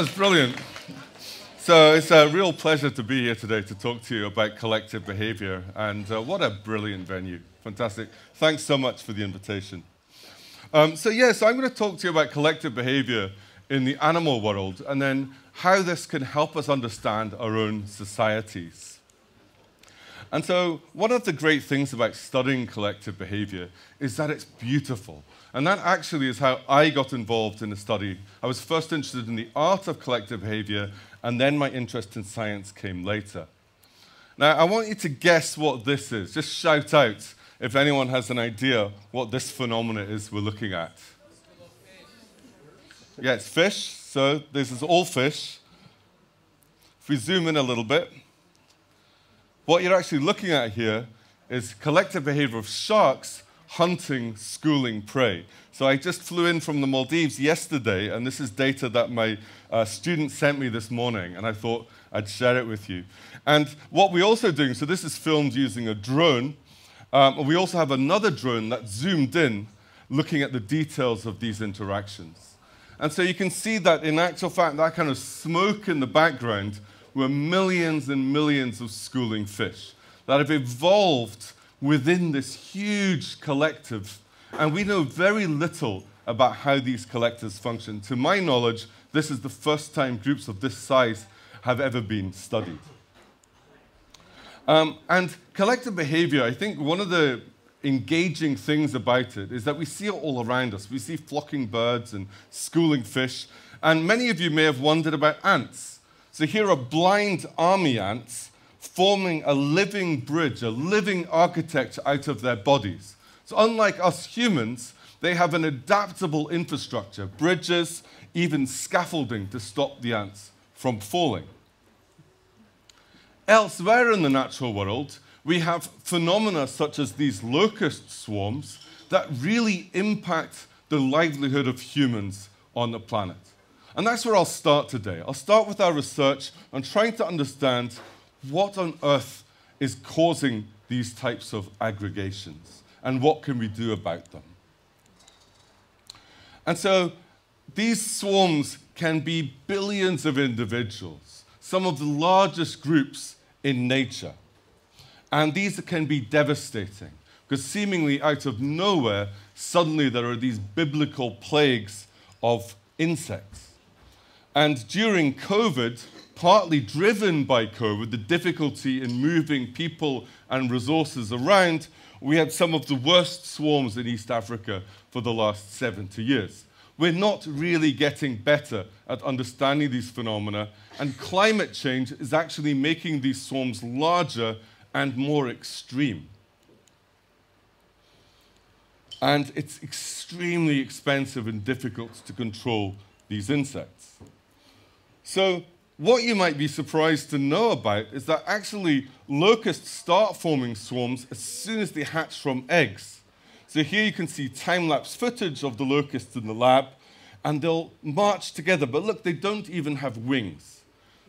Was brilliant. So it's a real pleasure to be here today to talk to you about collective behavior. And uh, what a brilliant venue. Fantastic. Thanks so much for the invitation. Um, so, yes, yeah, so I'm going to talk to you about collective behavior in the animal world and then how this can help us understand our own societies. And so, one of the great things about studying collective behavior is that it's beautiful. And that actually is how I got involved in the study. I was first interested in the art of collective behavior, and then my interest in science came later. Now, I want you to guess what this is. Just shout out if anyone has an idea what this phenomena is we're looking at. Yeah, it's fish. So this is all fish. If we zoom in a little bit, what you're actually looking at here is collective behavior of sharks hunting, schooling prey. So I just flew in from the Maldives yesterday, and this is data that my uh, student sent me this morning, and I thought I'd share it with you. And what we're also doing, so this is filmed using a drone. Um, we also have another drone that zoomed in, looking at the details of these interactions. And so you can see that in actual fact, that kind of smoke in the background were millions and millions of schooling fish that have evolved within this huge collective. And we know very little about how these collectives function. To my knowledge, this is the first time groups of this size have ever been studied. Um, and collective behavior, I think one of the engaging things about it is that we see it all around us. We see flocking birds and schooling fish. And many of you may have wondered about ants. So here are blind army ants forming a living bridge, a living architecture out of their bodies. So, unlike us humans, they have an adaptable infrastructure, bridges, even scaffolding to stop the ants from falling. Elsewhere in the natural world, we have phenomena such as these locust swarms that really impact the livelihood of humans on the planet. And that's where I'll start today. I'll start with our research on trying to understand what on earth is causing these types of aggregations and what can we do about them? And so these swarms can be billions of individuals, some of the largest groups in nature. And these can be devastating because seemingly out of nowhere, suddenly there are these biblical plagues of insects. And during COVID, partly driven by COVID, the difficulty in moving people and resources around, we had some of the worst swarms in East Africa for the last 70 years. We're not really getting better at understanding these phenomena, and climate change is actually making these swarms larger and more extreme. And it's extremely expensive and difficult to control these insects. So what you might be surprised to know about is that actually locusts start forming swarms as soon as they hatch from eggs. So here you can see time-lapse footage of the locusts in the lab, and they'll march together. But look, they don't even have wings.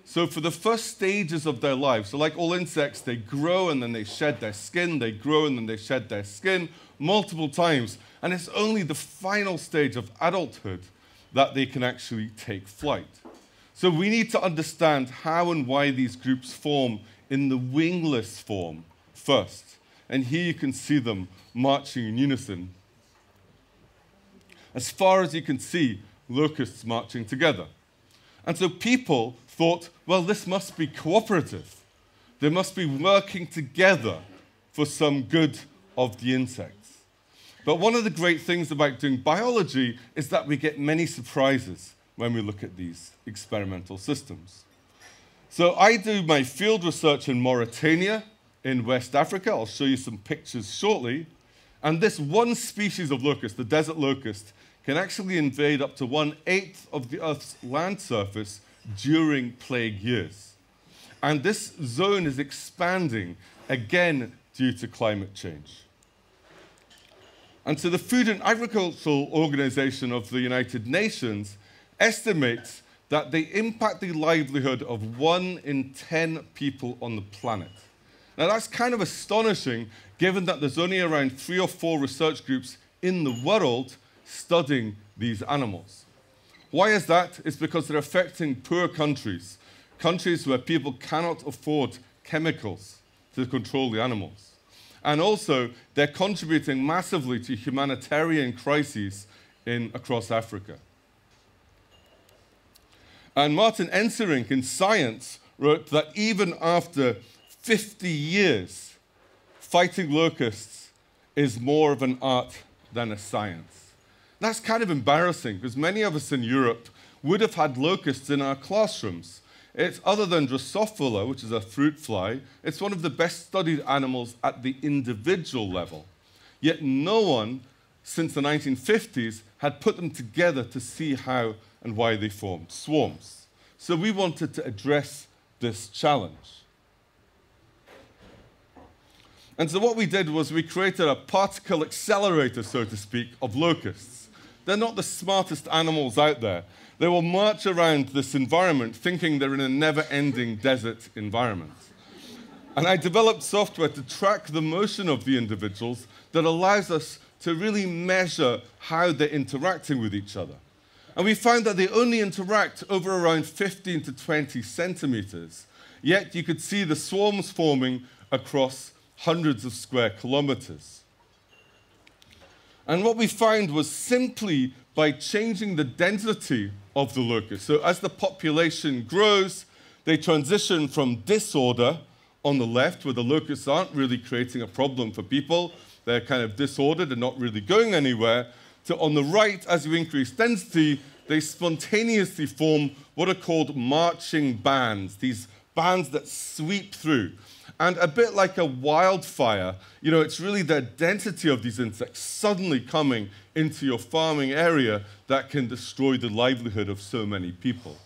So for the first stages of their lives, so like all insects, they grow and then they shed their skin, they grow and then they shed their skin multiple times. And it's only the final stage of adulthood that they can actually take flight. So we need to understand how and why these groups form in the wingless form first. And here you can see them marching in unison. As far as you can see, locusts marching together. And so people thought, well, this must be cooperative. They must be working together for some good of the insects. But one of the great things about doing biology is that we get many surprises when we look at these experimental systems. So I do my field research in Mauritania in West Africa. I'll show you some pictures shortly. And this one species of locust, the desert locust, can actually invade up to one eighth of the Earth's land surface during plague years. And this zone is expanding again due to climate change. And so the Food and Agricultural Organization of the United Nations estimates that they impact the livelihood of one in 10 people on the planet. Now, that's kind of astonishing given that there's only around three or four research groups in the world studying these animals. Why is that? It's because they're affecting poor countries, countries where people cannot afford chemicals to control the animals. And also, they're contributing massively to humanitarian crises in, across Africa. And Martin Enserink in Science wrote that even after 50 years, fighting locusts is more of an art than a science. That's kind of embarrassing because many of us in Europe would have had locusts in our classrooms. It's other than Drosophila, which is a fruit fly, it's one of the best studied animals at the individual level. Yet no one since the 1950s had put them together to see how and why they formed swarms. So we wanted to address this challenge. And so what we did was we created a particle accelerator, so to speak, of locusts. They're not the smartest animals out there. They will march around this environment thinking they're in a never ending desert environment. And I developed software to track the motion of the individuals that allows us to really measure how they're interacting with each other. And we found that they only interact over around 15 to 20 centimeters, yet you could see the swarms forming across hundreds of square kilometers. And what we found was simply by changing the density of the locust. So as the population grows, they transition from disorder on the left, where the locusts aren't really creating a problem for people, they're kind of disordered and not really going anywhere, to on the right, as you increase density, they spontaneously form what are called marching bands, these bands that sweep through. And a bit like a wildfire, you know, it's really the density of these insects suddenly coming into your farming area that can destroy the livelihood of so many people.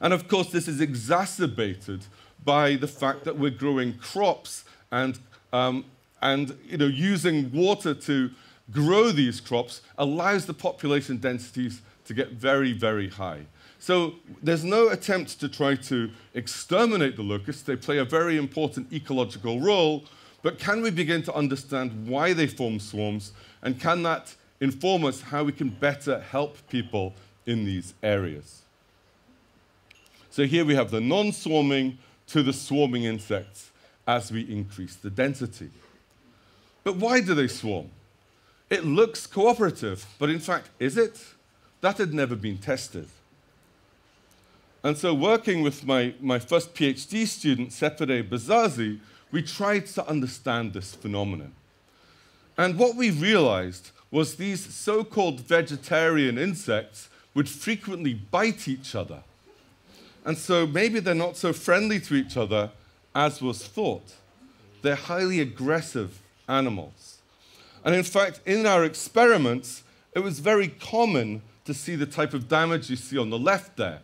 And of course, this is exacerbated by the fact that we're growing crops and um, and you know, using water to grow these crops allows the population densities to get very, very high. So there's no attempt to try to exterminate the locusts. They play a very important ecological role, but can we begin to understand why they form swarms, and can that inform us how we can better help people in these areas? So here we have the non-swarming to the swarming insects as we increase the density. But why do they swarm? It looks cooperative, but in fact, is it? That had never been tested. And so, working with my, my first PhD student, Sepideh Bazazi, we tried to understand this phenomenon. And what we realized was these so called vegetarian insects would frequently bite each other. And so, maybe they're not so friendly to each other as was thought. They're highly aggressive animals. And in fact, in our experiments, it was very common to see the type of damage you see on the left there.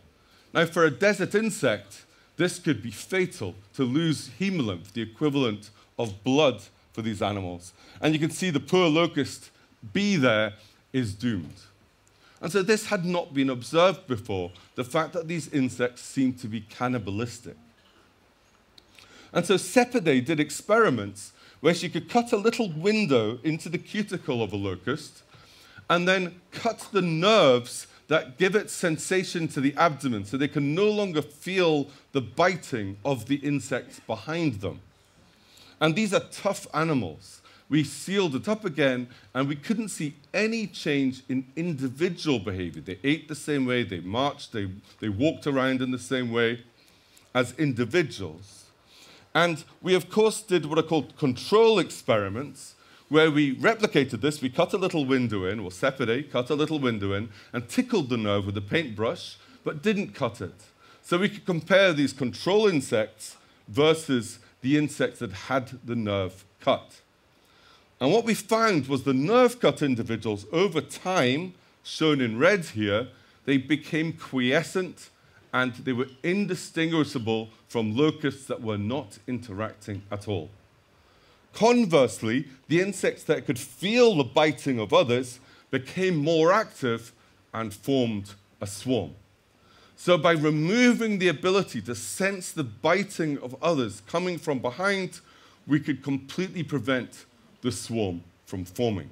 Now, for a desert insect, this could be fatal to lose hemolymph, the equivalent of blood for these animals. And you can see the poor locust bee there is doomed. And so this had not been observed before, the fact that these insects seem to be cannibalistic. And so Sepideh did experiments where she could cut a little window into the cuticle of a locust and then cut the nerves that give it sensation to the abdomen so they can no longer feel the biting of the insects behind them. And these are tough animals. We sealed it up again and we couldn't see any change in individual behavior. They ate the same way, they marched, they, they walked around in the same way as individuals. And we, of course, did what are called control experiments, where we replicated this. We cut a little window in, or Sepideh cut a little window in, and tickled the nerve with a paintbrush, but didn't cut it. So we could compare these control insects versus the insects that had the nerve cut. And what we found was the nerve cut individuals, over time, shown in red here, they became quiescent and they were indistinguishable from locusts that were not interacting at all. Conversely, the insects that could feel the biting of others became more active and formed a swarm. So, by removing the ability to sense the biting of others coming from behind, we could completely prevent the swarm from forming.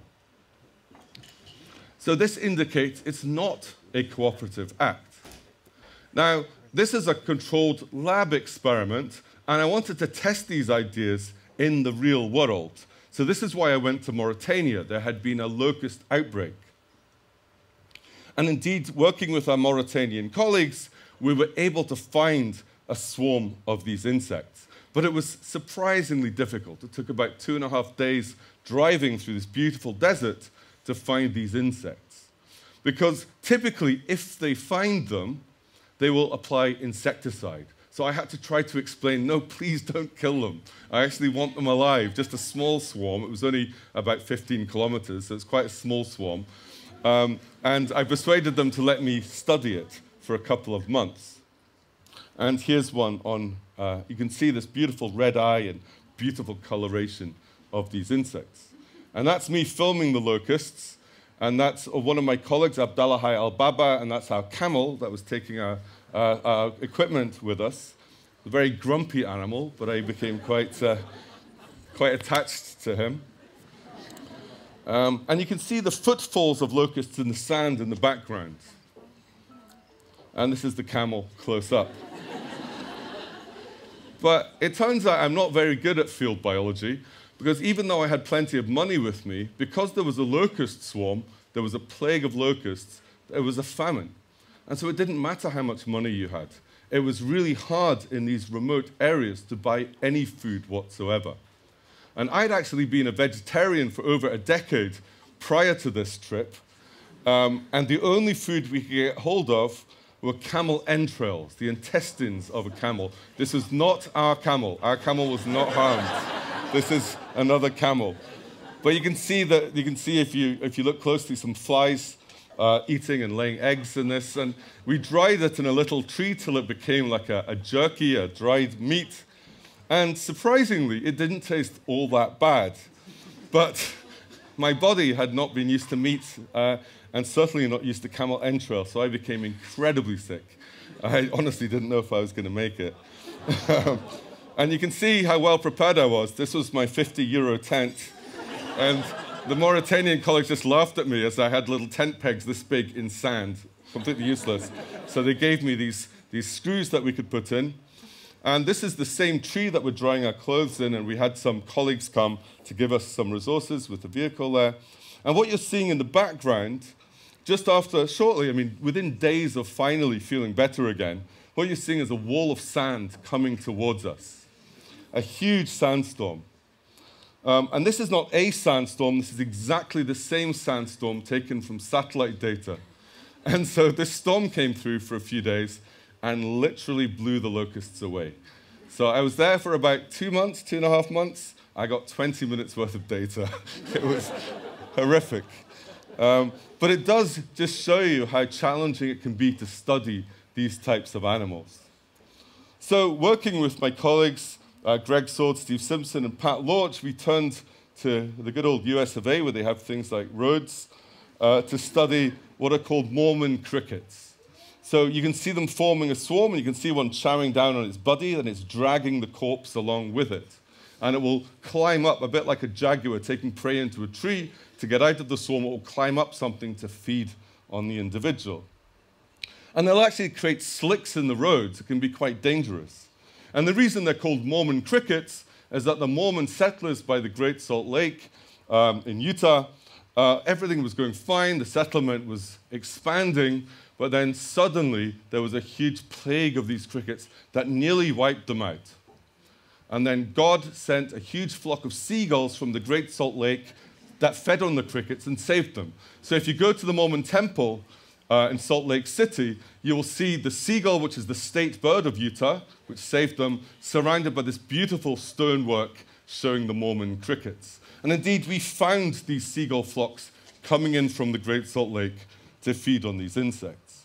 So this indicates it's not a cooperative act. Now, this is a controlled lab experiment, and I wanted to test these ideas in the real world. So this is why I went to Mauritania. There had been a locust outbreak. And indeed, working with our Mauritanian colleagues, we were able to find a swarm of these insects. But it was surprisingly difficult. It took about two and a half days driving through this beautiful desert to find these insects. Because typically, if they find them, they will apply insecticide. So I had to try to explain no, please don't kill them. I actually want them alive, just a small swarm. It was only about 15 kilometers, so it's quite a small swarm. Um, and I persuaded them to let me study it for a couple of months. And here's one on, uh, you can see this beautiful red eye and beautiful coloration of these insects. And that's me filming the locusts. And that's one of my colleagues, Abdallah Al Baba, and that's our camel that was taking our, uh, our equipment with us. A very grumpy animal, but I became quite, uh, quite attached to him. Um, and you can see the footfalls of locusts in the sand in the background. And this is the camel close up. but it turns out I'm not very good at field biology because even though I had plenty of money with me, because there was a locust swarm, there was a plague of locusts, there was a famine. And so it didn't matter how much money you had. It was really hard in these remote areas to buy any food whatsoever. And I'd actually been a vegetarian for over a decade prior to this trip. Um, and the only food we could get hold of were camel entrails, the intestines of a camel. This was not our camel. Our camel was not harmed. This is another camel. But you can see that you can see if you if you look closely some flies uh, eating and laying eggs in this. And we dried it in a little tree till it became like a, a jerky, a dried meat. And surprisingly, it didn't taste all that bad. But my body had not been used to meat uh, and certainly not used to camel entrail, so I became incredibly sick. I honestly didn't know if I was going to make it. and you can see how well prepared I was. This was my 50 euro tent. And the Mauritanian colleagues just laughed at me as I had little tent pegs this big in sand, completely useless. So they gave me these, these screws that we could put in. And this is the same tree that we're drying our clothes in, and we had some colleagues come to give us some resources with the vehicle there. And what you're seeing in the background, just after, shortly, I mean, within days of finally feeling better again, what you're seeing is a wall of sand coming towards us. A huge sandstorm. Um, and this is not a sandstorm, this is exactly the same sandstorm taken from satellite data. And so this storm came through for a few days, and literally blew the locusts away. So I was there for about two months, two and a half months. I got 20 minutes worth of data. it was horrific. Um, but it does just show you how challenging it can be to study these types of animals. So, working with my colleagues, uh, Greg Sword, Steve Simpson, and Pat Lorch, we turned to the good old US of A, where they have things like roads, uh, to study what are called Mormon crickets. So you can see them forming a swarm, and you can see one chowing down on its buddy, and it's dragging the corpse along with it. And it will climb up, a bit like a jaguar taking prey into a tree. To get out of the swarm, it will climb up something to feed on the individual. And they'll actually create slicks in the roads. It can be quite dangerous. And the reason they're called Mormon crickets is that the Mormon settlers by the Great Salt Lake um, in Utah, uh, everything was going fine, the settlement was expanding, but then suddenly there was a huge plague of these crickets that nearly wiped them out. And then God sent a huge flock of seagulls from the Great Salt Lake that fed on the crickets and saved them. So if you go to the Mormon temple uh, in Salt Lake City, you will see the seagull, which is the state bird of Utah, which saved them, surrounded by this beautiful stonework showing the Mormon crickets. And indeed, we found these seagull flocks coming in from the Great Salt Lake to feed on these insects.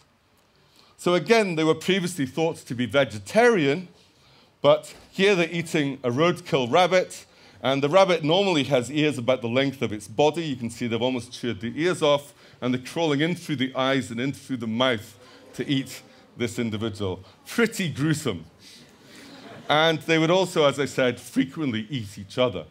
So again, they were previously thought to be vegetarian, but here they're eating a roadkill rabbit, and the rabbit normally has ears about the length of its body. You can see they've almost chewed the ears off, and they're crawling in through the eyes and in through the mouth to eat this individual. Pretty gruesome. and they would also, as I said, frequently eat each other.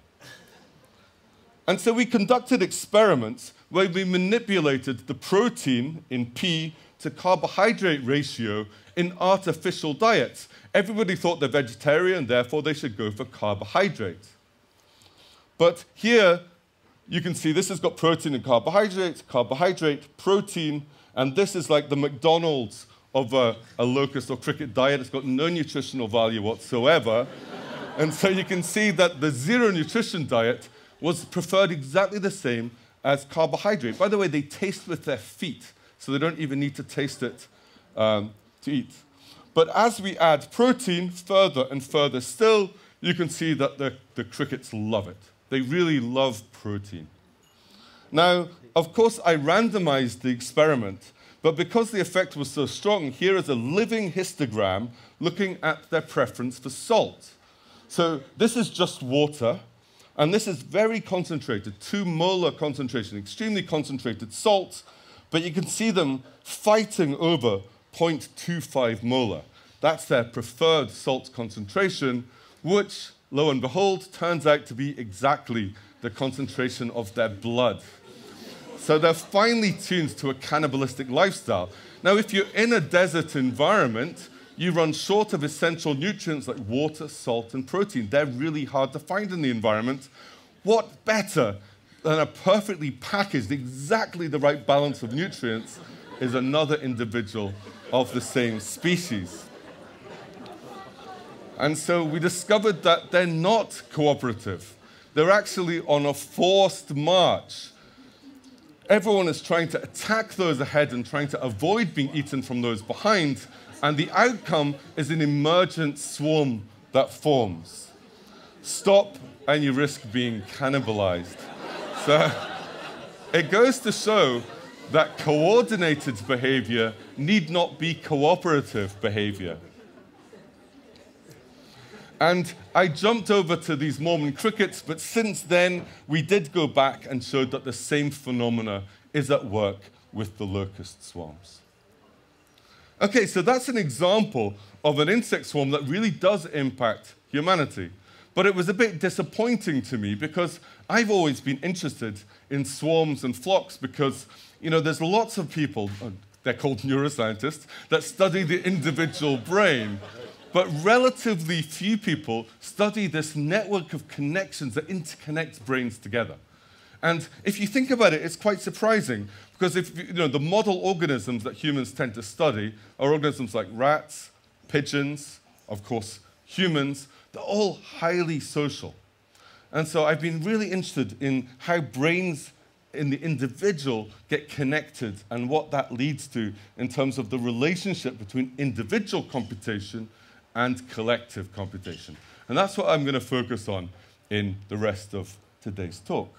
And so we conducted experiments where we manipulated the protein in P to carbohydrate ratio in artificial diets. Everybody thought they're vegetarian, therefore they should go for carbohydrates. But here, you can see this has got protein and carbohydrate, carbohydrate, protein, and this is like the McDonald's of a, a locust or cricket diet. It's got no nutritional value whatsoever. and so you can see that the zero nutrition diet was preferred exactly the same as carbohydrate. By the way, they taste with their feet, so they don't even need to taste it um, to eat. But as we add protein further and further still, you can see that the, the crickets love it. They really love protein. Now, of course, I randomized the experiment, but because the effect was so strong, here is a living histogram looking at their preference for salt. So this is just water, and this is very concentrated, two molar concentration, extremely concentrated salt, but you can see them fighting over 0.25 molar. That's their preferred salt concentration, which, lo and behold, turns out to be exactly the concentration of their blood. So they're finely tuned to a cannibalistic lifestyle. Now, if you're in a desert environment, you run short of essential nutrients like water, salt, and protein. They're really hard to find in the environment. What better than a perfectly packaged, exactly the right balance of nutrients is another individual of the same species? And so we discovered that they're not cooperative. They're actually on a forced march. Everyone is trying to attack those ahead and trying to avoid being eaten from those behind. And the outcome is an emergent swarm that forms. Stop, and you risk being cannibalized. so it goes to show that coordinated behavior need not be cooperative behavior. And I jumped over to these Mormon crickets, but since then, we did go back and showed that the same phenomena is at work with the locust swarms. Okay, so that's an example of an insect swarm that really does impact humanity. But it was a bit disappointing to me because I've always been interested in swarms and flocks because, you know, there's lots of people, uh, they're called neuroscientists, that study the individual brain. But relatively few people study this network of connections that interconnect brains together. And if you think about it, it's quite surprising because if you know the model organisms that humans tend to study are organisms like rats, pigeons, of course, humans, they're all highly social. And so I've been really interested in how brains in the individual get connected and what that leads to in terms of the relationship between individual computation and collective computation. And that's what I'm going to focus on in the rest of today's talk.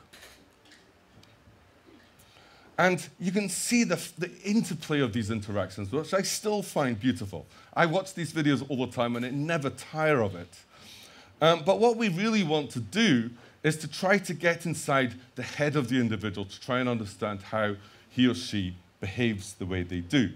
And you can see the, the, interplay of these interactions, which I still find beautiful. I watch these videos all the time and I never tire of it. Um, but what we really want to do is to try to get inside the head of the individual to try and understand how he or she behaves the way they do.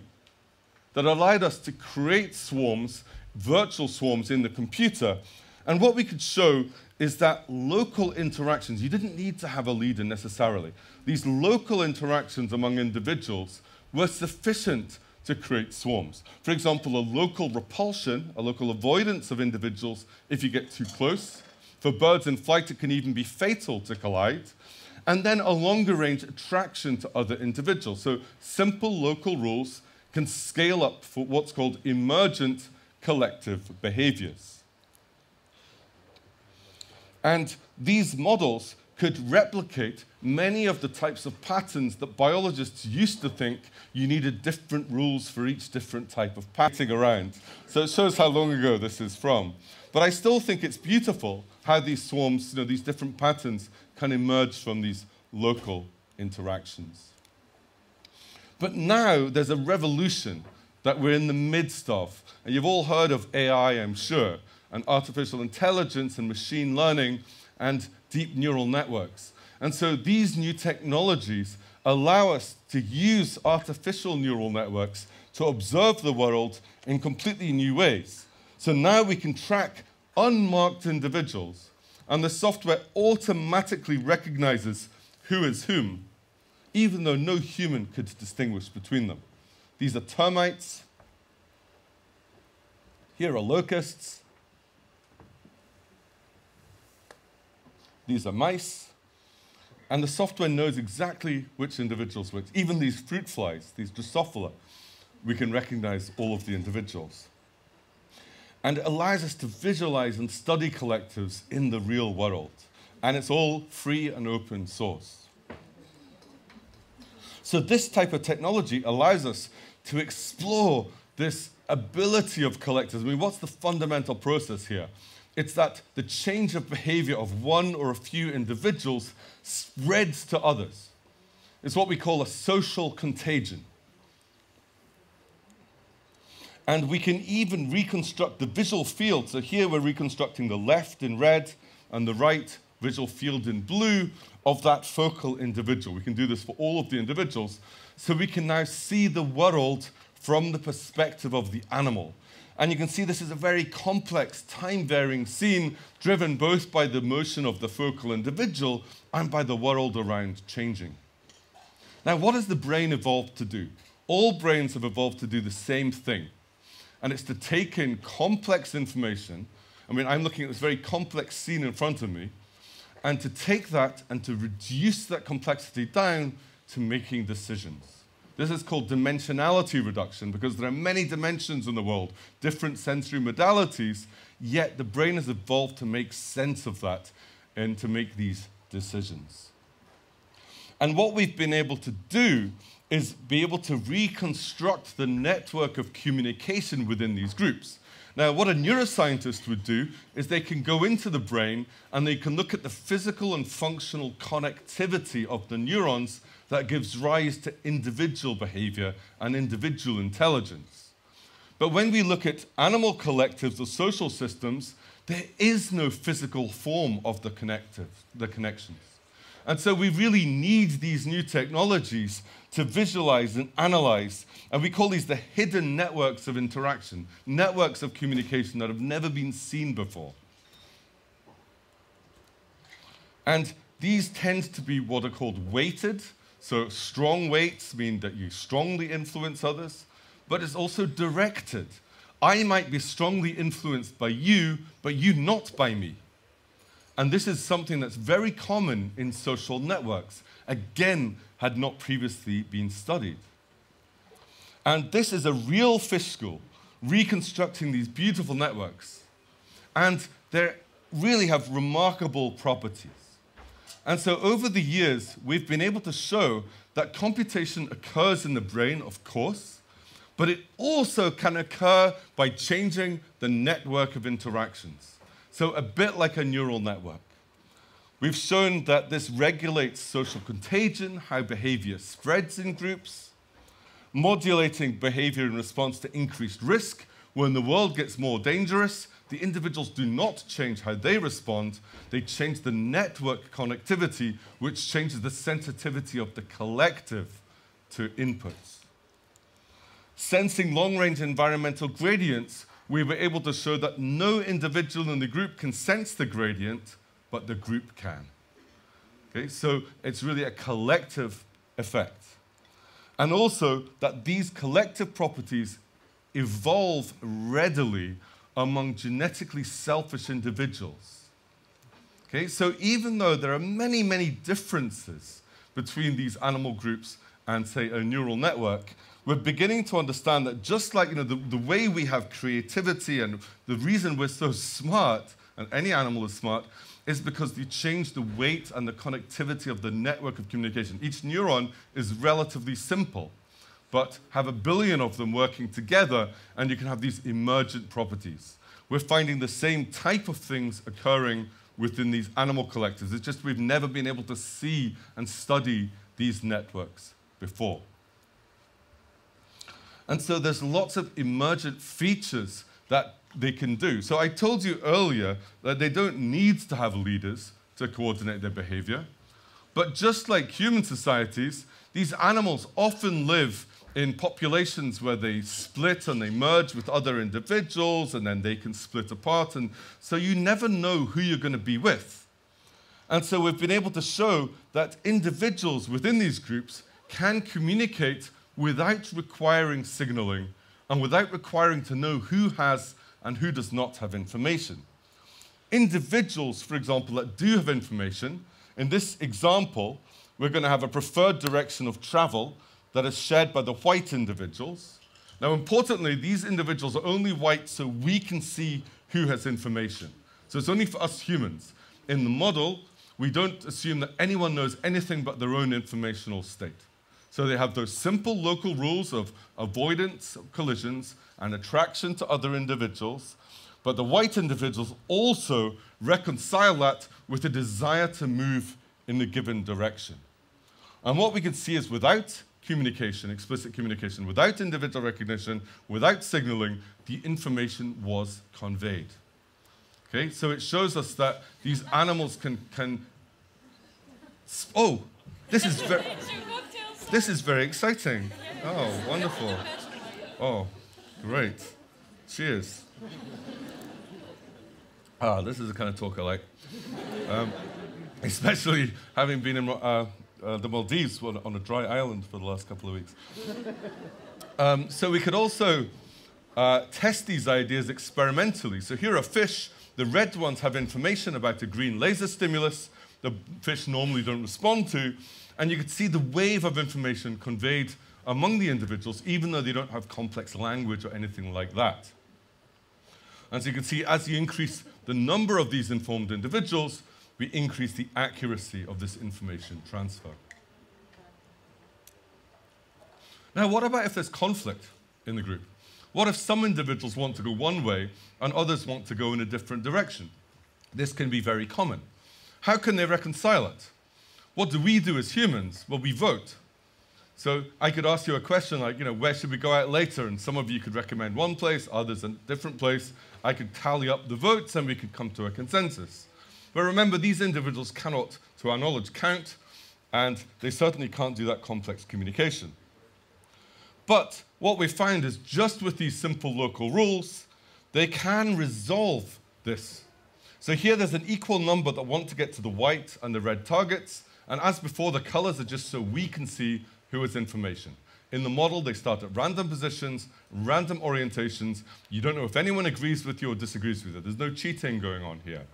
That allowed us to create swarms virtual swarms in the computer. And what we could show is that local interactions, you didn't need to have a leader necessarily. These local interactions among individuals were sufficient to create swarms. For example, a local repulsion, a local avoidance of individuals if you get too close. For birds in flight, it can even be fatal to collide. And then a longer range attraction to other individuals. So simple local rules can scale up for what's called emergent collective behaviors. And these models could replicate many of the types of patterns that biologists used to think you needed different rules for each different type of patting around. So it shows how long ago this is from. But I still think it's beautiful how these swarms, you know, these different patterns can emerge from these local interactions. But now there's a revolution that we're in the midst of. And you've all heard of AI, I'm sure, and artificial intelligence and machine learning and deep neural networks. And so these new technologies allow us to use artificial neural networks to observe the world in completely new ways. So now we can track unmarked individuals and the software automatically recognizes who is whom, even though no human could distinguish between them. These are termites. Here are locusts. These are mice. And the software knows exactly which individuals which. Even these fruit flies, these Drosophila, we can recognize all of the individuals. And it allows us to visualize and study collectives in the real world. And it's all free and open source. So, this type of technology allows us to explore this ability of collectors. I mean, what's the fundamental process here? It's that the change of behavior of one or a few individuals spreads to others. It's what we call a social contagion. And we can even reconstruct the visual field. So here we're reconstructing the left in red and the right visual field in blue of that focal individual. We can do this for all of the individuals. So we can now see the world from the perspective of the animal. And you can see this is a very complex, time varying scene driven both by the motion of the focal individual and by the world around changing. Now, what has the brain evolved to do? All brains have evolved to do the same thing, and it's to take in complex information. I mean, I'm looking at this very complex scene in front of me, and to take that and to reduce that complexity down to making decisions. This is called dimensionality reduction because there are many dimensions in the world, different sensory modalities, yet the brain has evolved to make sense of that and to make these decisions. And what we've been able to do is be able to reconstruct the network of communication within these groups. Now, what a neuroscientist would do is they can go into the brain and they can look at the physical and functional connectivity of the neurons that gives rise to individual behavior and individual intelligence. But when we look at animal collectives or social systems, there is no physical form of the, connective, the connections. And so we really need these new technologies to visualize and analyze. And we call these the hidden networks of interaction, networks of communication that have never been seen before. And these tend to be what are called weighted so strong weights mean that you strongly influence others, but it's also directed. I might be strongly influenced by you, but you not by me. And this is something that's very common in social networks. Again, had not previously been studied. And this is a real fish school reconstructing these beautiful networks. And they really have remarkable properties. And so over the years, we've been able to show that computation occurs in the brain, of course, but it also can occur by changing the network of interactions. So a bit like a neural network. We've shown that this regulates social contagion, how behavior spreads in groups, modulating behavior in response to increased risk when the world gets more dangerous, the individuals do not change how they respond, they change the network connectivity, which changes the sensitivity of the collective to inputs. Sensing long range environmental gradients, we were able to show that no individual in the group can sense the gradient, but the group can. Okay, so it's really a collective effect. And also that these collective properties evolve readily among genetically selfish individuals. Okay, so even though there are many, many differences between these animal groups and, say, a neural network, we're beginning to understand that just like you know, the, the way we have creativity and the reason we're so smart, and any animal is smart, is because you change the weight and the connectivity of the network of communication. Each neuron is relatively simple but have a billion of them working together, and you can have these emergent properties. We're finding the same type of things occurring within these animal collectors. It's just we've never been able to see and study these networks before. And so there's lots of emergent features that they can do. So I told you earlier that they don't need to have leaders to coordinate their behavior. But just like human societies, these animals often live in populations where they split and they merge with other individuals and then they can split apart. And so you never know who you're going to be with. And so we've been able to show that individuals within these groups can communicate without requiring signaling and without requiring to know who has and who does not have information. Individuals, for example, that do have information, in this example, we're going to have a preferred direction of travel that is shared by the white individuals. Now, importantly, these individuals are only white so we can see who has information. So it's only for us humans. In the model, we don't assume that anyone knows anything but their own informational state. So they have those simple local rules of avoidance of collisions and attraction to other individuals. But the white individuals also reconcile that with a desire to move in a given direction. And what we can see is without communication, explicit communication, without individual recognition, without signaling, the information was conveyed. Okay, so it shows us that these animals can, can oh, this is very, this is very exciting. Oh, wonderful. Oh, great. Cheers. Ah, this is the kind of talk I like. Um, especially having been in uh, uh, the Maldives on a dry island for the last couple of weeks. Um, so we could also uh, test these ideas experimentally. So here are fish. The red ones have information about a green laser stimulus the fish normally don't respond to. And you could see the wave of information conveyed among the individuals, even though they don't have complex language or anything like that. And so you can see as you increase the number of these informed individuals, we increase the accuracy of this information transfer. Now, what about if there's conflict in the group? What if some individuals want to go one way and others want to go in a different direction? This can be very common. How can they reconcile it? What do we do as humans? Well, we vote. So I could ask you a question like, you know, where should we go out later? And some of you could recommend one place, others a different place. I could tally up the votes and we could come to a consensus. But remember, these individuals cannot, to our knowledge, count, and they certainly can't do that complex communication. But what we find is just with these simple local rules, they can resolve this. So here there's an equal number that want to get to the white and the red targets, and as before, the colors are just so we can see who has information. In the model, they start at random positions, random orientations. You don't know if anyone agrees with you or disagrees with you. There's no cheating going on here.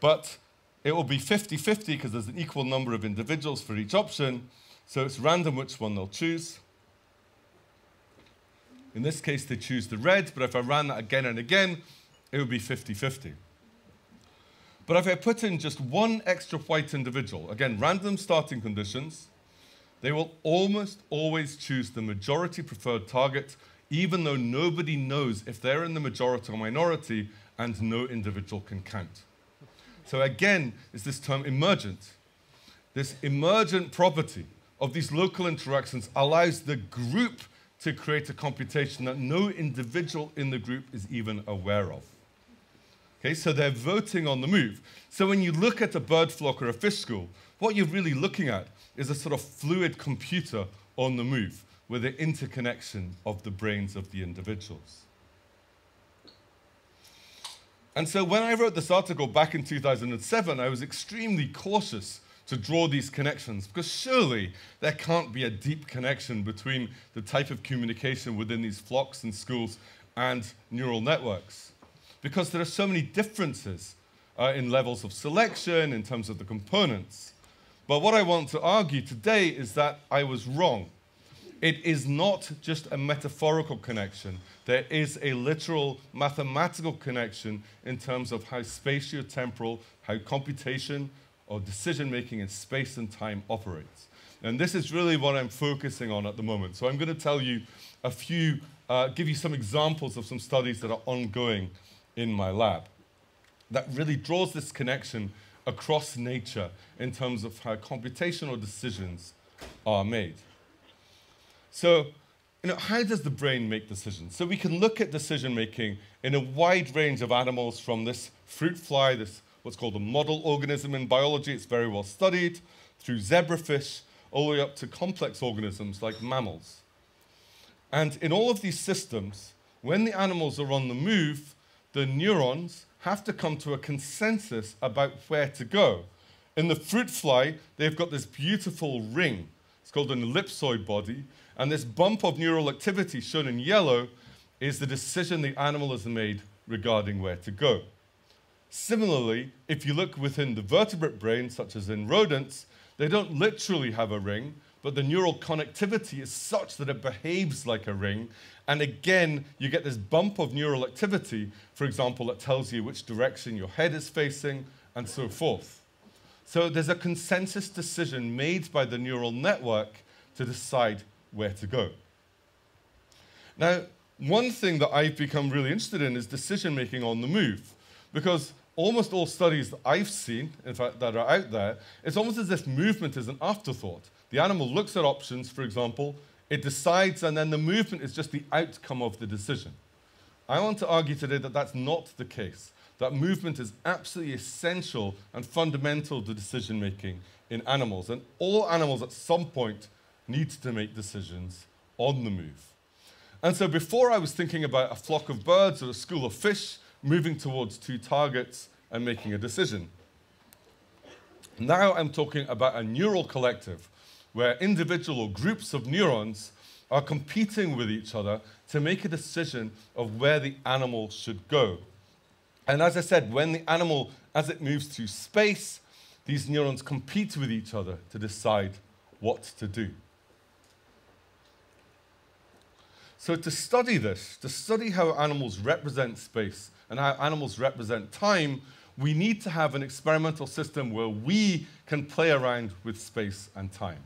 But it will be 50-50 because there's an equal number of individuals for each option. So it's random which one they'll choose. In this case, they choose the red, but if I ran that again and again, it would be 50-50. But if I put in just one extra white individual, again, random starting conditions, they will almost always choose the majority preferred target, even though nobody knows if they're in the majority or minority and no individual can count. So again, is this term emergent. This emergent property of these local interactions allows the group to create a computation that no individual in the group is even aware of. Okay, so they're voting on the move. So when you look at a bird flock or a fish school, what you're really looking at is a sort of fluid computer on the move with the interconnection of the brains of the individuals. And so when I wrote this article back in 2007, I was extremely cautious to draw these connections because surely there can't be a deep connection between the type of communication within these flocks and schools and neural networks because there are so many differences uh, in levels of selection, in terms of the components. But what I want to argue today is that I was wrong. It is not just a metaphorical connection. There is a literal mathematical connection in terms of how spatiotemporal, how computation or decision making in space and time operates. And this is really what I'm focusing on at the moment. So I'm going to tell you a few, uh, give you some examples of some studies that are ongoing in my lab that really draws this connection across nature in terms of how computational decisions are made. So, you know, how does the brain make decisions? So we can look at decision making in a wide range of animals from this fruit fly, this what's called a model organism in biology, it's very well studied, through zebrafish, all the way up to complex organisms like mammals. And in all of these systems, when the animals are on the move, the neurons have to come to a consensus about where to go. In the fruit fly, they've got this beautiful ring. It's called an ellipsoid body. And this bump of neural activity shown in yellow is the decision the animal has made regarding where to go. Similarly, if you look within the vertebrate brain, such as in rodents, they don't literally have a ring, but the neural connectivity is such that it behaves like a ring. And again, you get this bump of neural activity, for example, that tells you which direction your head is facing, and so forth. So there's a consensus decision made by the neural network to decide where to go. Now, one thing that I've become really interested in is decision making on the move. Because almost all studies that I've seen, in fact, that are out there, it's almost as if movement is an afterthought. The animal looks at options, for example, it decides, and then the movement is just the outcome of the decision. I want to argue today that that's not the case, that movement is absolutely essential and fundamental to decision making in animals. And all animals at some point need to make decisions on the move. And so before I was thinking about a flock of birds or a school of fish moving towards two targets and making a decision. Now I'm talking about a neural collective where individual or groups of neurons are competing with each other to make a decision of where the animal should go. And as I said, when the animal, as it moves through space, these neurons compete with each other to decide what to do. So, to study this, to study how animals represent space and how animals represent time, we need to have an experimental system where we can play around with space and time.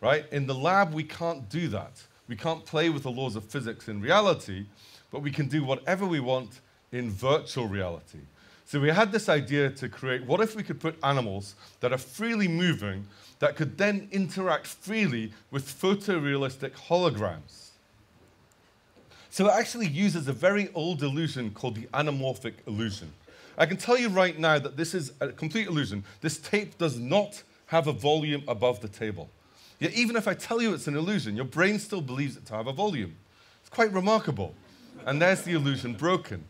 Right? In the lab, we can't do that. We can't play with the laws of physics in reality, but we can do whatever we want in virtual reality. So we had this idea to create what if we could put animals that are freely moving that could then interact freely with photorealistic holograms? So it actually uses a very old illusion called the anamorphic illusion. I can tell you right now that this is a complete illusion. This tape does not have a volume above the table. Yet even if I tell you it's an illusion, your brain still believes it to have a volume. It's quite remarkable. And there's the illusion broken.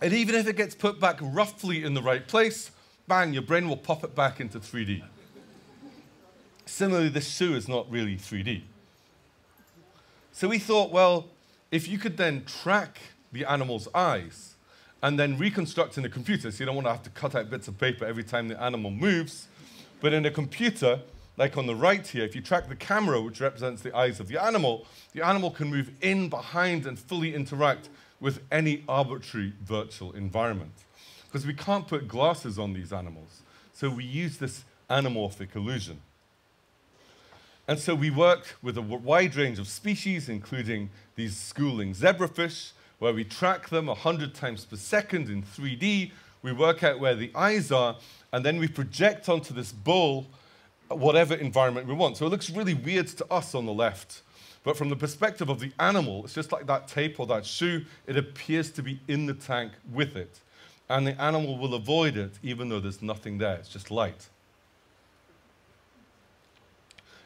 And even if it gets put back roughly in the right place, bang, your brain will pop it back into 3D. Similarly, this shoe is not really 3D. So we thought, well, if you could then track the animal's eyes and then reconstruct in a computer, so you don't want to have to cut out bits of paper every time the animal moves, but in a computer, like on the right here, if you track the camera, which represents the eyes of the animal, the animal can move in, behind, and fully interact with any arbitrary virtual environment. Because we can't put glasses on these animals. So we use this anamorphic illusion. And so we worked with a wide range of species, including these schooling zebrafish, where we track them 100 times per second in 3D. We work out where the eyes are, and then we project onto this bowl whatever environment we want. So it looks really weird to us on the left. But from the perspective of the animal, it's just like that tape or that shoe. It appears to be in the tank with it. And the animal will avoid it, even though there's nothing there. It's just light.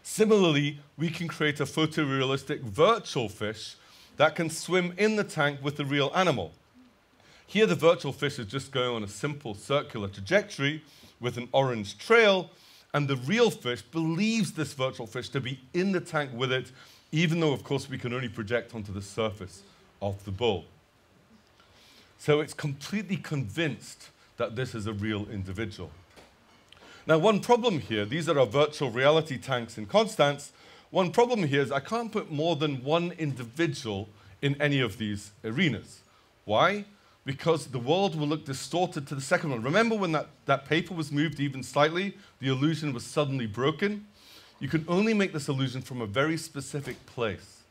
Similarly, we can create a photorealistic virtual fish that can swim in the tank with the real animal. Here, the virtual fish is just going on a simple circular trajectory with an orange trail, and the real fish believes this virtual fish to be in the tank with it, even though, of course, we can only project onto the surface of the bowl. So it's completely convinced that this is a real individual. Now, one problem here, these are our virtual reality tanks in Konstanz. One problem here is I can't put more than one individual in any of these arenas. Why? Because the world will look distorted to the second one. Remember when that, that paper was moved even slightly, the illusion was suddenly broken? You can only make this illusion from a very specific place.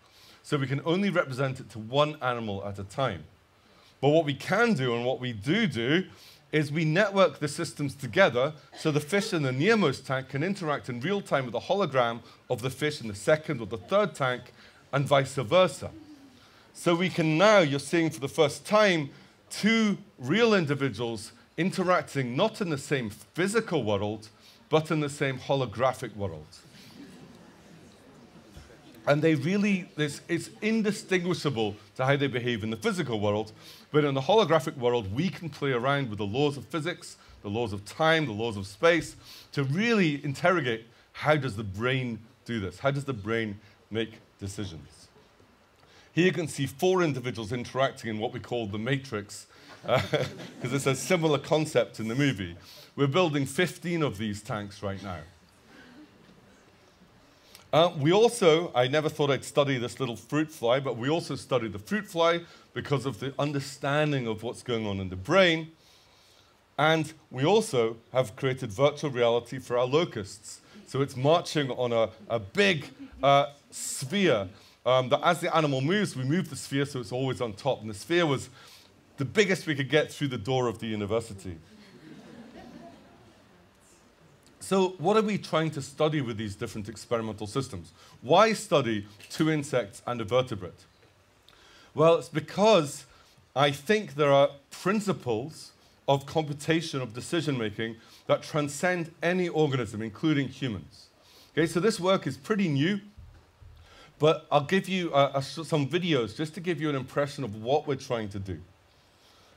So we can only represent it to one animal at a time. But what we can do, and what we do do, is we network the systems together so the fish in the nearmost tank can interact in real time with a hologram of the fish in the second or the third tank, and vice versa. So we can now, you're seeing for the first time, two real individuals interacting not in the same physical world, but in the same holographic world. And they really, it's, it's indistinguishable to how they behave in the physical world. But in the holographic world, we can play around with the laws of physics, the laws of time, the laws of space, to really interrogate how does the brain do this? How does the brain make decisions? Here you can see four individuals interacting in what we call the matrix, because uh, it's a similar concept in the movie. We're building 15 of these tanks right now. Uh, we also, I never thought I'd study this little fruit fly, but we also studied the fruit fly because of the understanding of what's going on in the brain. And we also have created virtual reality for our locusts. So it's marching on a, a big uh, sphere um, that as the animal moves, we move the sphere so it's always on top. And the sphere was the biggest we could get through the door of the university. So, what are we trying to study with these different experimental systems? Why study two insects and a vertebrate? Well, it's because I think there are principles of computation, of decision making, that transcend any organism, including humans. Okay, so this work is pretty new, but I'll give you uh, uh, some videos just to give you an impression of what we're trying to do.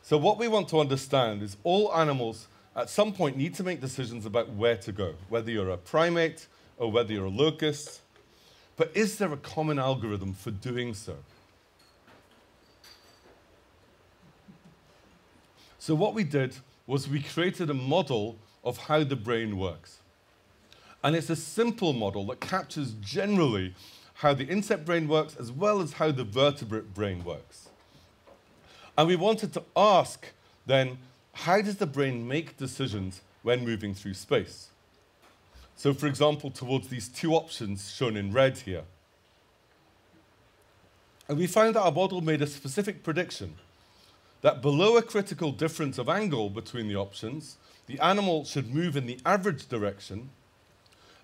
So, what we want to understand is all animals at some point need to make decisions about where to go, whether you're a primate or whether you're a locust. But is there a common algorithm for doing so? So, what we did was we created a model of how the brain works. And it's a simple model that captures generally how the insect brain works as well as how the vertebrate brain works. And we wanted to ask then how does the brain make decisions when moving through space? So, for example, towards these two options shown in red here. And we found that our model made a specific prediction that below a critical difference of angle between the options, the animal should move in the average direction,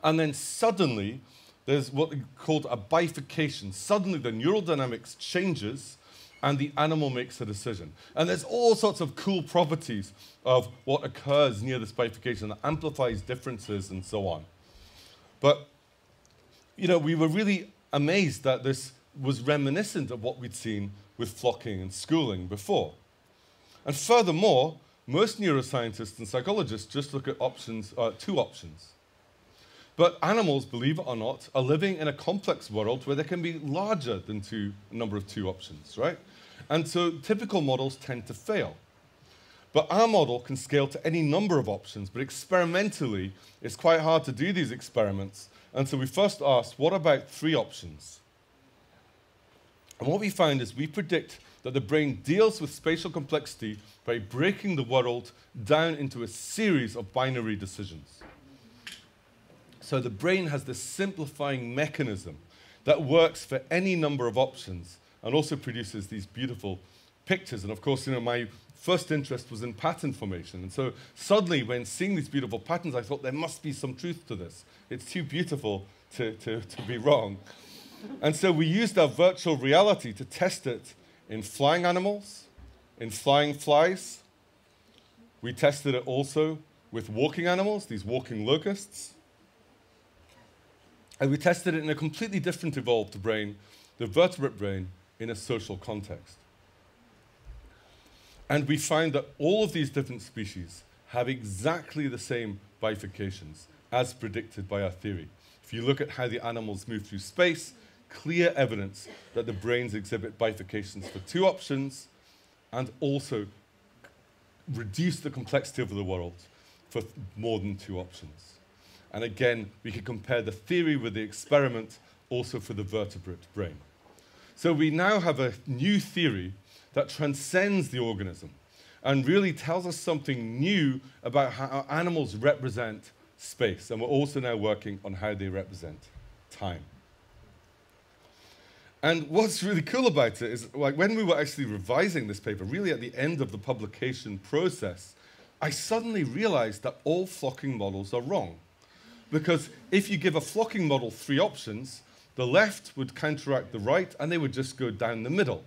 and then suddenly there's what called a bifurcation. Suddenly the neural dynamics changes and the animal makes a decision. And there's all sorts of cool properties of what occurs near this bifurcation that amplifies differences and so on. But, you know, we were really amazed that this was reminiscent of what we'd seen with flocking and schooling before. And furthermore, most neuroscientists and psychologists just look at options, uh, two options. But animals, believe it or not, are living in a complex world where there can be larger than two, a number of two options, right? And so typical models tend to fail. But our model can scale to any number of options, but experimentally, it's quite hard to do these experiments. And so we first asked, what about three options? And what we found is we predict that the brain deals with spatial complexity by breaking the world down into a series of binary decisions. So the brain has this simplifying mechanism that works for any number of options and also produces these beautiful pictures. And of course, you know, my first interest was in pattern formation. And so suddenly, when seeing these beautiful patterns, I thought there must be some truth to this. It's too beautiful to, to, to be wrong. and so we used our virtual reality to test it in flying animals, in flying flies. We tested it also with walking animals, these walking locusts. And we tested it in a completely different evolved brain, the vertebrate brain, in a social context. And we find that all of these different species have exactly the same bifurcations as predicted by our theory. If you look at how the animals move through space, clear evidence that the brains exhibit bifurcations for two options and also reduce the complexity of the world for more than two options. And again, we can compare the theory with the experiment also for the vertebrate brain. So we now have a new theory that transcends the organism and really tells us something new about how animals represent space. And we're also now working on how they represent time. And what's really cool about it is, like, when we were actually revising this paper, really at the end of the publication process, I suddenly realized that all flocking models are wrong. Because if you give a flocking model three options, the left would counteract the right, and they would just go down the middle.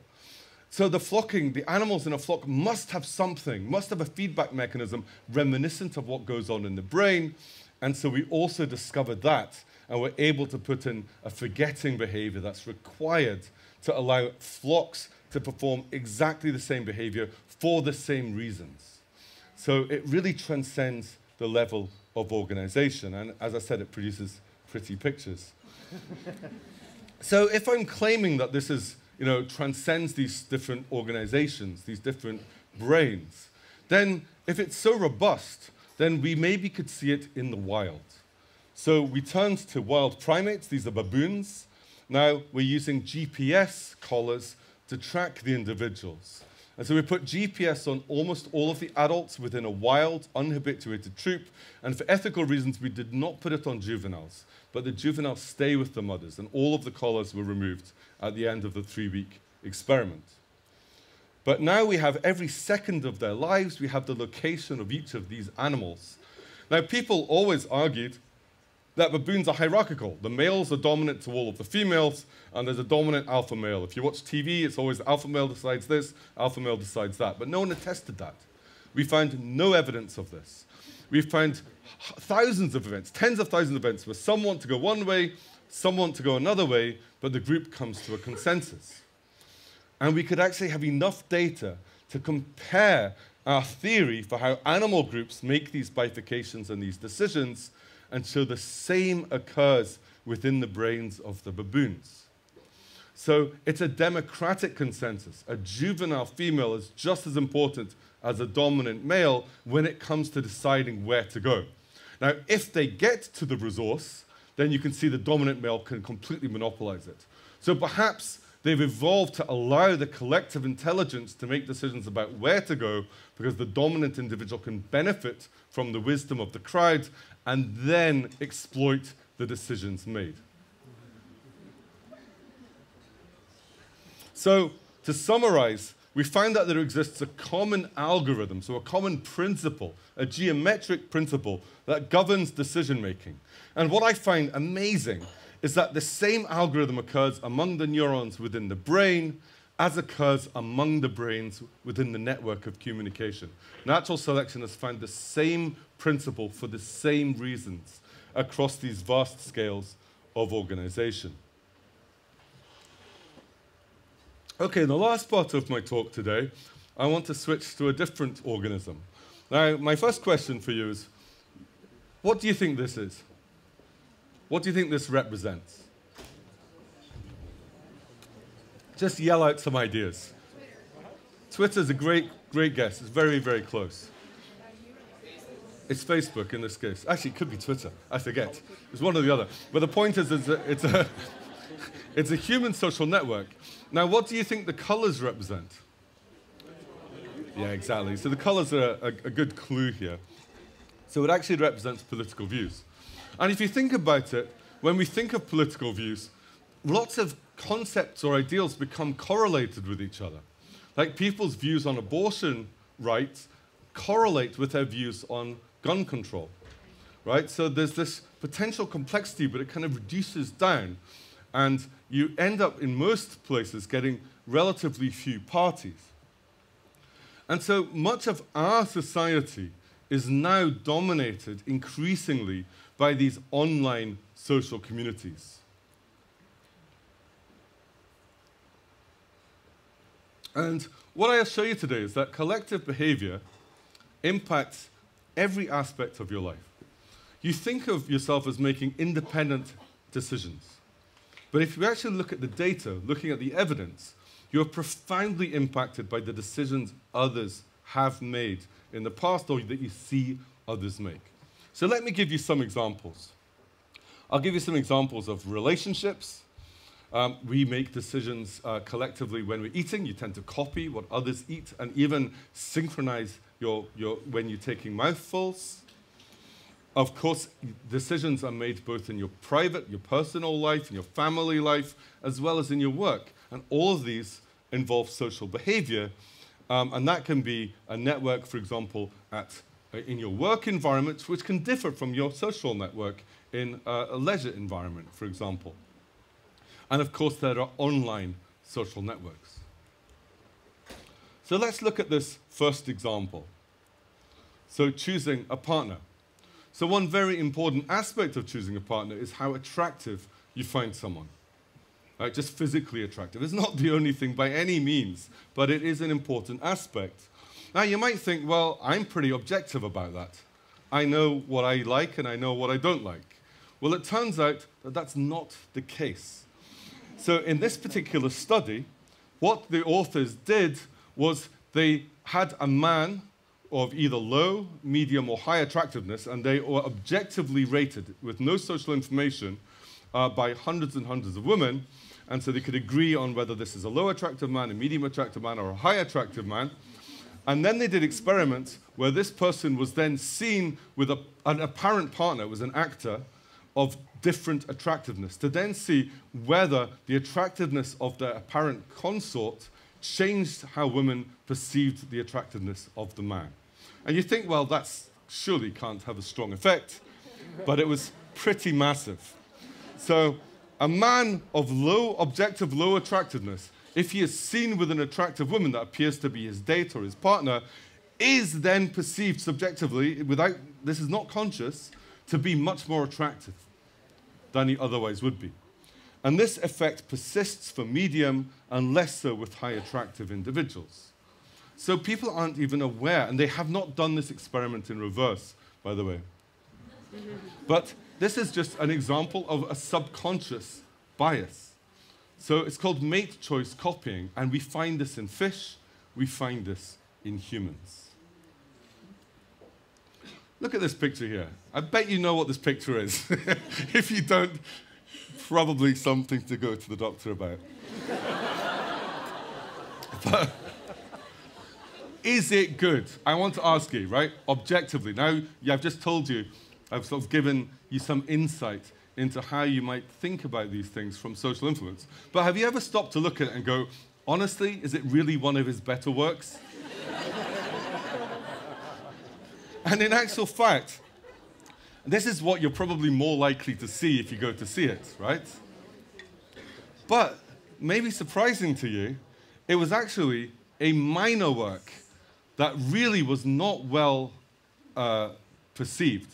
So the flocking, the animals in a flock must have something, must have a feedback mechanism reminiscent of what goes on in the brain, And so we also discovered that, and we're able to put in a forgetting behavior that's required to allow flocks to perform exactly the same behavior for the same reasons. So it really transcends the level of organization. And as I said, it produces pretty pictures. so if I'm claiming that this is, you know, transcends these different organizations, these different brains, then if it's so robust, then we maybe could see it in the wild. So we turned to wild primates, these are baboons. Now we're using GPS collars to track the individuals. And so we put GPS on almost all of the adults within a wild, unhabituated troop. And for ethical reasons, we did not put it on juveniles. But the juveniles stay with the mothers, and all of the collars were removed at the end of the three week experiment. But now we have every second of their lives, we have the location of each of these animals. Now, people always argued that baboons are hierarchical. The males are dominant to all of the females, and there's a dominant alpha male. If you watch TV, it's always the alpha male decides this, alpha male decides that. But no one attested that. We found no evidence of this. We found thousands of events, tens of thousands of events, where some want to go one way, some want to go another way, but the group comes to a consensus. And we could actually have enough data to compare our theory for how animal groups make these bifurcations and these decisions and so the same occurs within the brains of the baboons. So it's a democratic consensus. A juvenile female is just as important as a dominant male when it comes to deciding where to go. Now, if they get to the resource, then you can see the dominant male can completely monopolize it. So perhaps they've evolved to allow the collective intelligence to make decisions about where to go because the dominant individual can benefit from the wisdom of the crowd and then exploit the decisions made. So, to summarize, we find that there exists a common algorithm, so a common principle, a geometric principle that governs decision making. And what I find amazing is that the same algorithm occurs among the neurons within the brain as occurs among the brains within the network of communication. Natural selection has found the same principle for the same reasons across these vast scales of organization. Okay, in the last part of my talk today, I want to switch to a different organism. Now, my first question for you is what do you think this is? What do you think this represents? Just yell out some ideas. Twitter. Twitter's a great, great guess. It's very, very close. It's Facebook in this case. Actually, it could be Twitter. I forget. It's one or the other. But the point is, it's a, it's a, it's a human social network. Now, what do you think the colors represent? Yeah, exactly. So the colors are a, a good clue here. So it actually represents political views. And if you think about it, when we think of political views, lots of concepts or ideals become correlated with each other. Like people's views on abortion rights correlate with their views on gun control, right? So there's this potential complexity, but it kind of reduces down. And you end up in most places getting relatively few parties. And so much of our society is now dominated increasingly by these online social communities. And what I'll show you today is that collective behavior impacts every aspect of your life. You think of yourself as making independent decisions. But if you actually look at the data, looking at the evidence, you're profoundly impacted by the decisions others have made in the past or that you see others make. So let me give you some examples. I'll give you some examples of relationships, um, we make decisions uh, collectively when we're eating. You tend to copy what others eat and even synchronize your, your, when you're taking mouthfuls. Of course, decisions are made both in your private, your personal life, in your family life, as well as in your work. And all of these involve social behavior. Um, and that can be a network, for example, at, uh, in your work environment, which can differ from your social network in a leisure environment, for example. And of course, there are online social networks. So let's look at this first example. So choosing a partner. So, one very important aspect of choosing a partner is how attractive you find someone. Right? Just physically attractive. It's not the only thing by any means, but it is an important aspect. Now, you might think, well, I'm pretty objective about that. I know what I like and I know what I don't like. Well, it turns out that that's not the case. So, in this particular study, what the authors did was they had a man of either low, medium, or high attractiveness, and they were objectively rated with no social information uh, by hundreds and hundreds of women. And so they could agree on whether this is a low attractive man, a medium attractive man, or a high attractive man. And then they did experiments where this person was then seen with a, an apparent partner, was an actor, of different attractiveness, to then see whether the attractiveness of their apparent consort changed how women perceived the attractiveness of the man. And you think, well, that surely can't have a strong effect, but it was pretty massive. So, a man of low, objective, low attractiveness, if he is seen with an attractive woman that appears to be his date or his partner, is then perceived subjectively, without, this is not conscious, to be much more attractive than he otherwise would be. And this effect persists for medium and less so with high attractive individuals. So people aren't even aware, and they have not done this experiment in reverse, by the way. but this is just an example of a subconscious bias. So it's called mate choice copying, and we find this in fish, we find this in humans. Look at this picture here. I bet you know what this picture is. if you don't, probably something to go to the doctor about. but is it good? I want to ask you, right? Objectively. Now, I've just told you, I've sort of given you some insight into how you might think about these things from social influence. But have you ever stopped to look at it and go, honestly, is it really one of his better works? and in actual fact, this is what you're probably more likely to see if you go to see it, right? But maybe surprising to you, it was actually a minor work that really was not well uh, perceived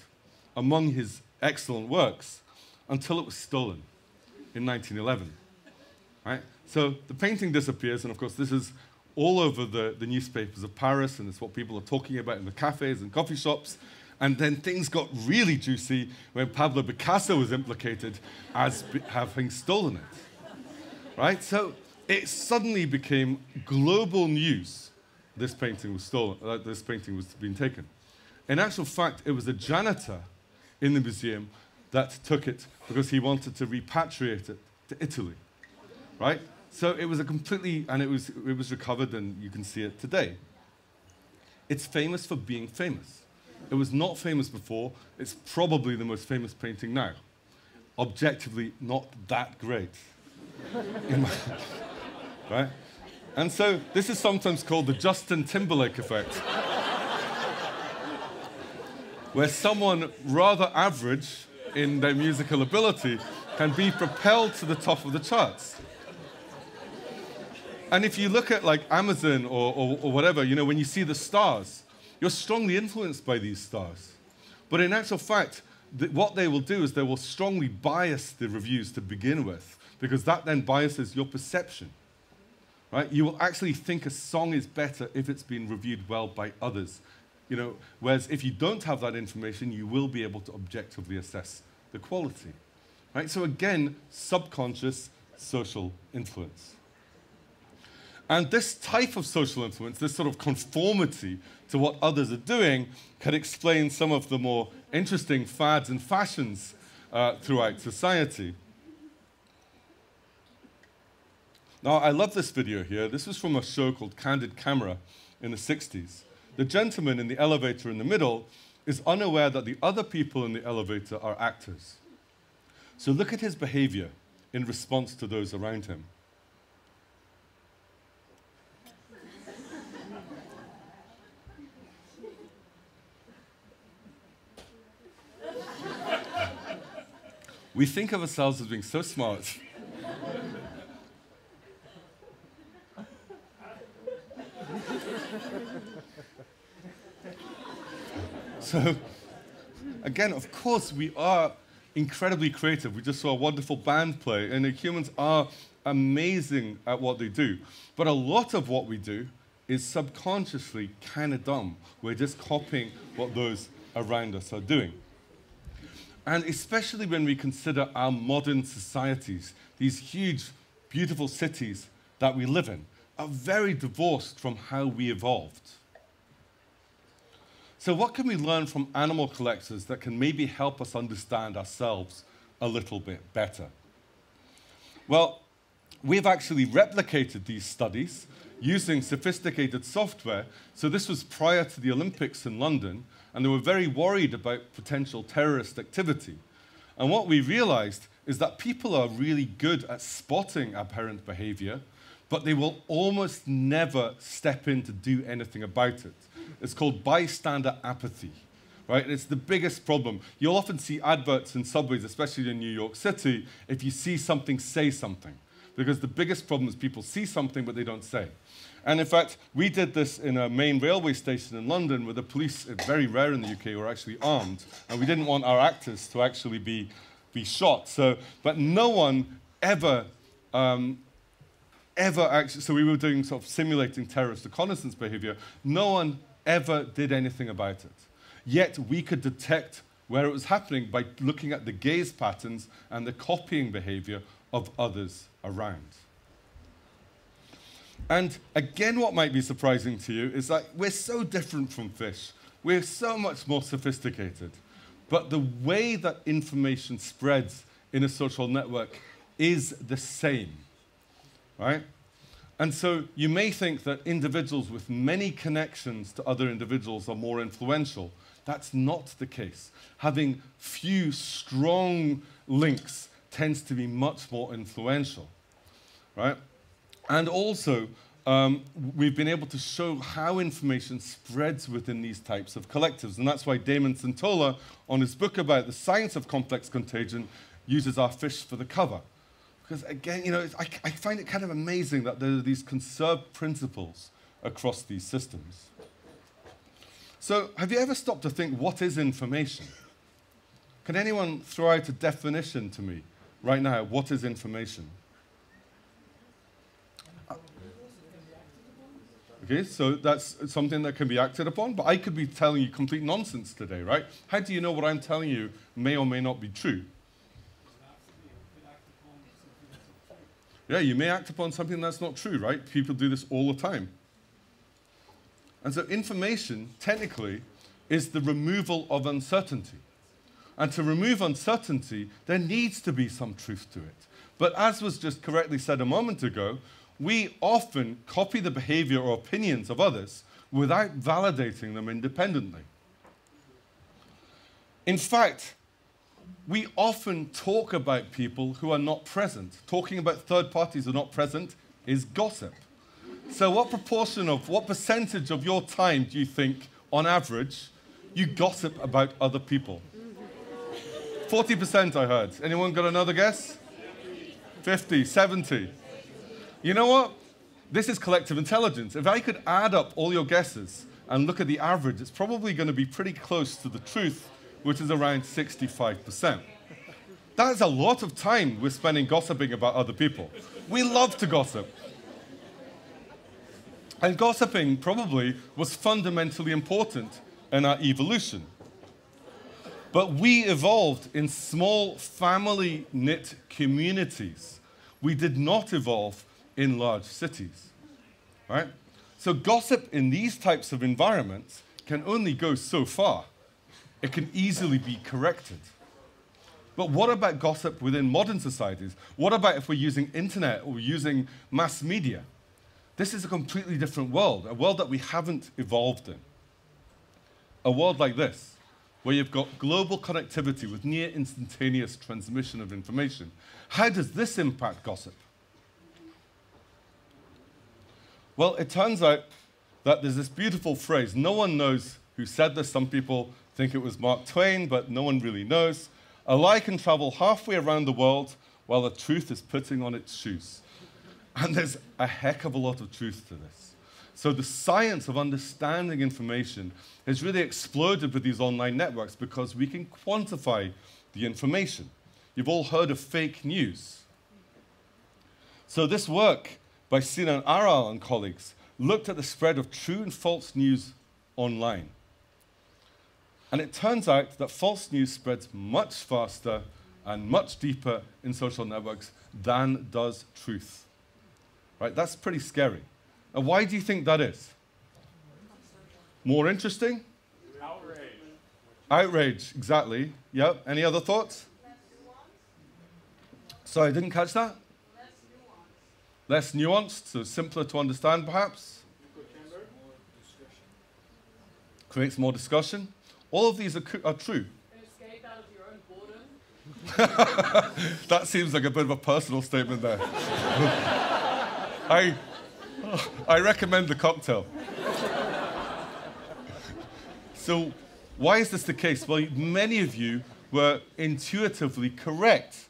among his excellent works until it was stolen in 1911. Right? So the painting disappears, and of course, this is all over the, the newspapers of Paris, and it's what people are talking about in the cafes and coffee shops. And then things got really juicy when Pablo Picasso was implicated as having stolen it. Right? So it suddenly became global news this painting was stolen, uh, this painting was being taken. In actual fact, it was a janitor in the museum that took it because he wanted to repatriate it to Italy, right? So it was a completely, and it was, it was recovered, and you can see it today. It's famous for being famous. It was not famous before. It's probably the most famous painting now. Objectively, not that great. right? And so this is sometimes called the Justin Timberlake effect, where someone rather average in their musical ability can be propelled to the top of the charts. And if you look at like Amazon or, or, or whatever, you know, when you see the stars, you're strongly influenced by these stars. But in actual fact, what they will do is they will strongly bias the reviews to begin with, because that then biases your perception right? You will actually think a song is better if it's been reviewed well by others. You know, whereas if you don't have that information, you will be able to objectively assess the quality. Right? So again, subconscious social influence. And this type of social influence, this sort of conformity to what others are doing, can explain some of the more interesting fads and fashions uh, throughout society. Now, I love this video here. This was from a show called Candid Camera in the 60s. The gentleman in the elevator in the middle is unaware that the other people in the elevator are actors. So look at his behavior in response to those around him. we think of ourselves as being so smart So, again, of course, we are incredibly creative. We just saw a wonderful band play, and humans are amazing at what they do. But a lot of what we do is subconsciously kind of dumb. We're just copying what those around us are doing. And especially when we consider our modern societies, these huge, beautiful cities that we live in are very divorced from how we evolved. So, what can we learn from animal collectives that can maybe help us understand ourselves a little bit better? Well, we've actually replicated these studies using sophisticated software. So, this was prior to the Olympics in London, and they were very worried about potential terrorist activity. And what we realized is that people are really good at spotting aberrant behavior, but they will almost never step in to do anything about it. It's called bystander apathy, right? And It's the biggest problem. You'll often see adverts in subways, especially in New York City, if you see something, say something. Because the biggest problem is people see something, but they don't say. And in fact, we did this in a main railway station in London where the police, very rare in the UK, were actually armed. And we didn't want our actors to actually be, be shot. So, but no one ever um, ever actually, so we were doing sort of simulating terrorist reconnaissance behavior. No one ever did anything about it. Yet we could detect where it was happening by looking at the gaze patterns and the copying behavior of others around. And again, what might be surprising to you is that we're so different from fish. We're so much more sophisticated. But the way that information spreads in a social network is the same, right? And so you may think that individuals with many connections to other individuals are more influential. That's not the case. Having few strong links tends to be much more influential, right? And also, um, we've been able to show how information spreads within these types of collectives. And that's why Damon Centola, on his book about the science of complex contagion, uses our fish for the cover. Because again, you know, I, I find it kind of amazing that there are these conserved principles across these systems. So, have you ever stopped to think, what is information? Can anyone throw out a definition to me right now? What is information? Okay, so that's something that can be acted upon, but I could be telling you complete nonsense today, right? How do you know what I'm telling you may or may not be true? Yeah, you may act upon something that's not true, right? People do this all the time. And so, information, technically, is the removal of uncertainty. And to remove uncertainty, there needs to be some truth to it. But as was just correctly said a moment ago, we often copy the behavior or opinions of others without validating them independently. In fact, we often talk about people who are not present. Talking about third parties who are not present is gossip. So, what proportion of, what percentage of your time do you think, on average, you gossip about other people? 40%, I heard. Anyone got another guess? 50, 70. You know what? This is collective intelligence. If I could add up all your guesses and look at the average, it's probably going to be pretty close to the truth which is around 65%. That is a lot of time we're spending gossiping about other people. We love to gossip. And gossiping probably was fundamentally important in our evolution. But we evolved in small family knit communities. We did not evolve in large cities. Right? So, gossip in these types of environments can only go so far it can easily be corrected. But what about gossip within modern societies? What about if we're using internet or using mass media? This is a completely different world, a world that we haven't evolved in. A world like this, where you've got global connectivity with near instantaneous transmission of information. How does this impact gossip? Well, it turns out that there's this beautiful phrase. No one knows who said this. Some people think it was Mark Twain, but no one really knows. A lie can travel halfway around the world while the truth is putting on its shoes. And there's a heck of a lot of truth to this. So the science of understanding information has really exploded with these online networks because we can quantify the information. You've all heard of fake news. So this work by Sinan Aral and colleagues looked at the spread of true and false news online. And it turns out that false news spreads much faster and much deeper in social networks than does truth. Right? That's pretty scary. And why do you think that is? More interesting? Outrage. Outrage, exactly. Yep. Any other thoughts? Sorry, I didn't catch that. Less nuanced, so simpler to understand, perhaps. Creates more discussion. All of these are, are true. Escape out of your own boredom. that seems like a bit of a personal statement there. I, I recommend the cocktail. so, why is this the case? Well, many of you were intuitively correct.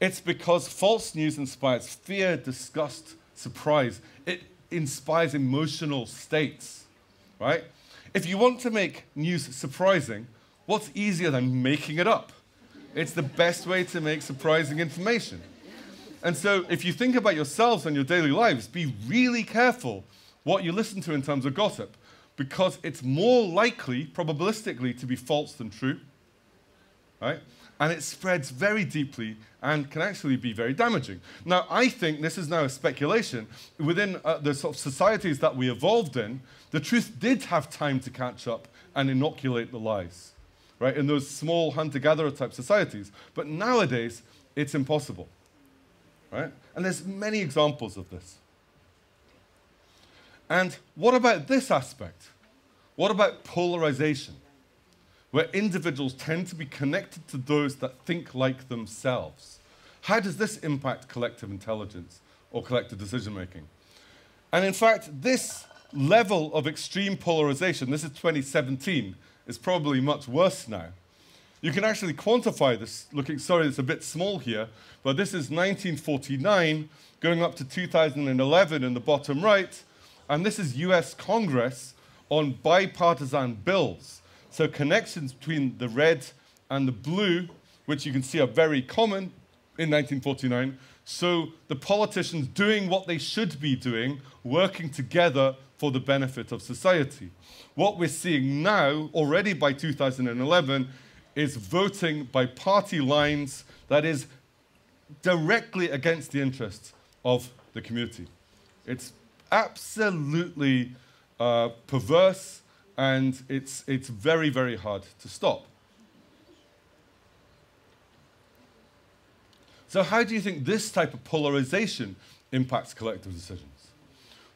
It's because false news inspires fear, disgust, surprise. It inspires emotional states, right? If you want to make news surprising, what's easier than making it up? It's the best way to make surprising information. And so, if you think about yourselves and your daily lives, be really careful what you listen to in terms of gossip, because it's more likely, probabilistically, to be false than true, right? And it spreads very deeply and can actually be very damaging. Now, I think this is now a speculation. Within uh, the sort of societies that we evolved in, the truth did have time to catch up and inoculate the lies, right? In those small hunter-gatherer type societies. But nowadays, it's impossible right? And there's many examples of this. And what about this aspect? What about polarization? Where individuals tend to be connected to those that think like themselves. How does this impact collective intelligence or collective decision making? And in fact, this level of extreme polarization, this is 2017, is probably much worse now. You can actually quantify this looking, sorry, it's a bit small here, but this is 1949 going up to 2011 in the bottom right, and this is US Congress on bipartisan bills. So connections between the red and the blue, which you can see are very common in 1949. So the politicians doing what they should be doing, working together for the benefit of society. What we're seeing now, already by 2011, is voting by party lines that is directly against the interests of the community. It's absolutely uh, perverse and it's, it's very, very hard to stop. So, how do you think this type of polarization impacts collective decisions?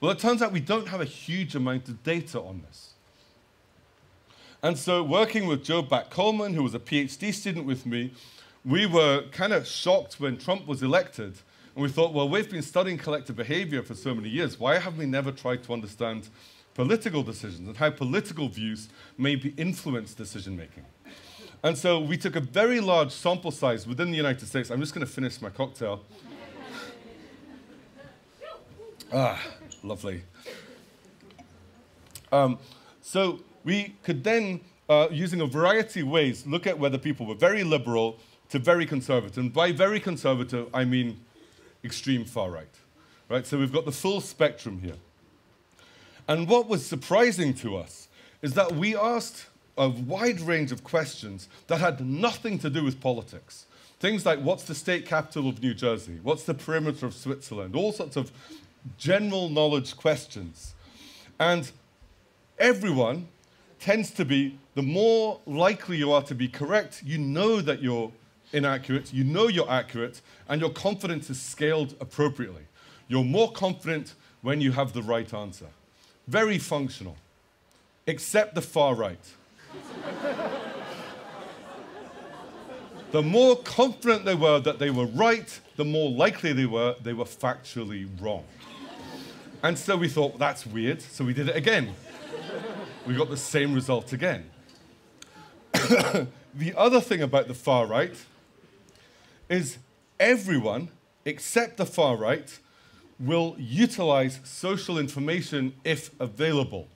Well, it turns out we don't have a huge amount of data on this. And so, working with Joe Bak-Coleman, who was a PhD student with me, we were kind of shocked when Trump was elected. And we thought, well, we've been studying collective behavior for so many years. Why have we never tried to understand political decisions and how political views may be influence decision making? And so we took a very large sample size within the United States. I'm just going to finish my cocktail. ah, lovely. Um, so we could then, uh, using a variety of ways, look at whether people were very liberal to very conservative. And by very conservative, I mean extreme far right. Right? So we've got the full spectrum here. And what was surprising to us is that we asked a wide range of questions that had nothing to do with politics. Things like what's the state capital of New Jersey? What's the perimeter of Switzerland? All sorts of general knowledge questions. And everyone tends to be the more likely you are to be correct, you know that you're inaccurate, you know you're accurate, and your confidence is scaled appropriately. You're more confident when you have the right answer. Very functional, except the far right. the more confident they were that they were right, the more likely they were they were factually wrong. And so we thought, that's weird, so we did it again we got the same result again. the other thing about the far right is everyone except the far right will utilize social information if available.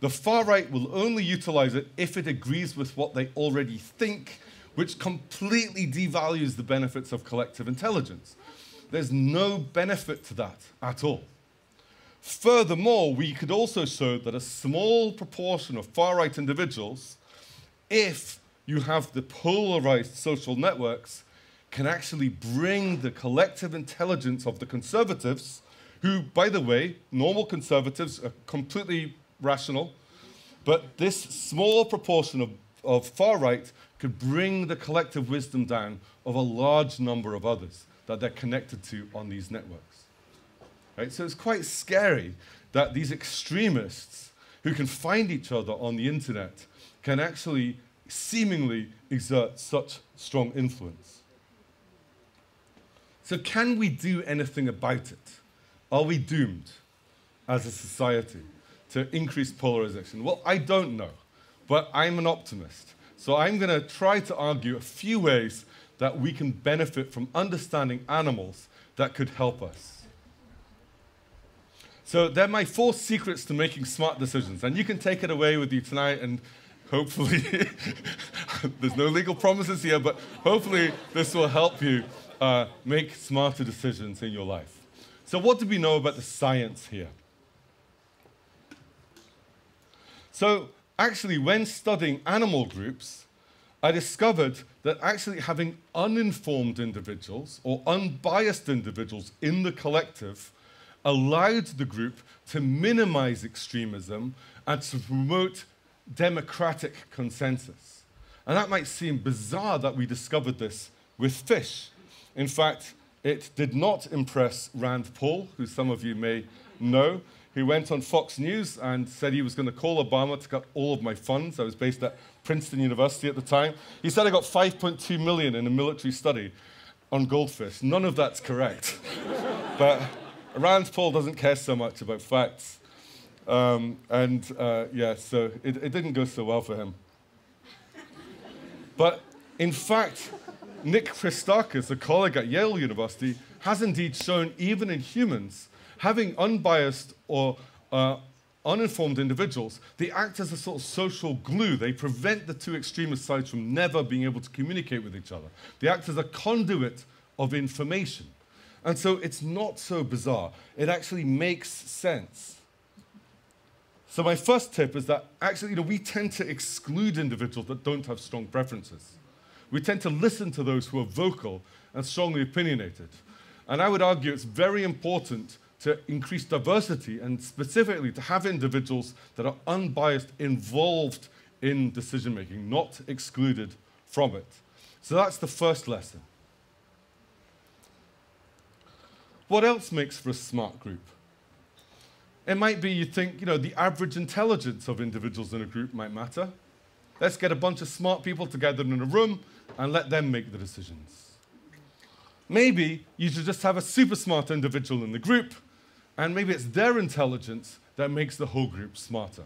The far right will only utilize it if it agrees with what they already think, which completely devalues the benefits of collective intelligence. There's no benefit to that at all. Furthermore, we could also show that a small proportion of far right individuals, if you have the polarized social networks, can actually bring the collective intelligence of the conservatives, who, by the way, normal conservatives are completely rational, but this small proportion of, of far right could bring the collective wisdom down of a large number of others that they're connected to on these networks. Right? So it's quite scary that these extremists who can find each other on the internet can actually seemingly exert such strong influence. So, can we do anything about it? Are we doomed as a society to increase polarization? Well, I don't know, but I'm an optimist. So, I'm going to try to argue a few ways that we can benefit from understanding animals that could help us. So, they're my four secrets to making smart decisions, and you can take it away with you tonight and hopefully, there's no legal promises here, but hopefully this will help you uh, make smarter decisions in your life. So, what do we know about the science here? So, actually, when studying animal groups, I discovered that actually having uninformed individuals or unbiased individuals in the collective allowed the group to minimize extremism and to promote democratic consensus. And that might seem bizarre that we discovered this with fish. In fact, it did not impress Rand Paul, who some of you may know. He went on Fox News and said he was going to call Obama to cut all of my funds. I was based at Princeton University at the time. He said I got 5.2 million in a military study on goldfish. None of that's correct. but Rand Paul doesn't care so much about facts. Um, and uh, yeah, so it, it didn't go so well for him. But in fact, Nick Christakis, a colleague at Yale University, has indeed shown, even in humans, having unbiased or uh, uninformed individuals, they act as a sort of social glue. They prevent the two extremist sides from never being able to communicate with each other. They act as a conduit of information. And so it's not so bizarre. It actually makes sense. So my first tip is that actually, you know, we tend to exclude individuals that don't have strong preferences we tend to listen to those who are vocal and strongly opinionated. And I would argue it's very important to increase diversity and specifically to have individuals that are unbiased involved in decision making, not excluded from it. So that's the first lesson. What else makes for a smart group? It might be you think, you know, the average intelligence of individuals in a group might matter. Let's get a bunch of smart people together in a room and let them make the decisions. Maybe you should just have a super smart individual in the group, and maybe it's their intelligence that makes the whole group smarter.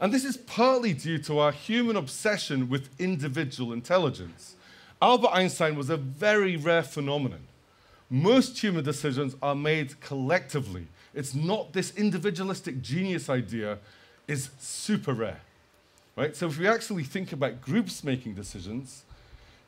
And this is partly due to our human obsession with individual intelligence. Albert Einstein was a very rare phenomenon. Most human decisions are made collectively. It's not this individualistic genius idea is super rare. Right? So if we actually think about groups making decisions,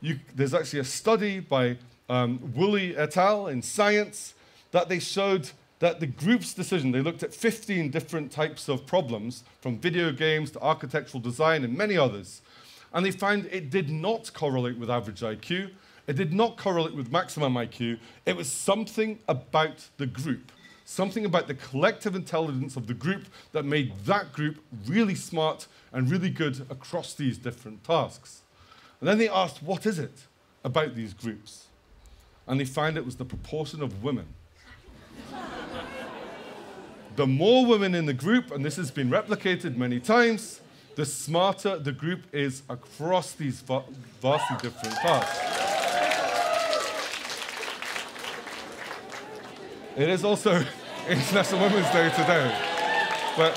you, there's actually a study by um, Woolley et al. in Science that they showed that the group's decision, they looked at 15 different types of problems, from video games to architectural design and many others, and they found it did not correlate with average IQ, it did not correlate with maximum IQ, it was something about the group something about the collective intelligence of the group that made that group really smart and really good across these different tasks. And then they asked, what is it about these groups? And they found it was the proportion of women. the more women in the group, and this has been replicated many times, the smarter the group is across these vastly different tasks. It is also International Women's Day today. But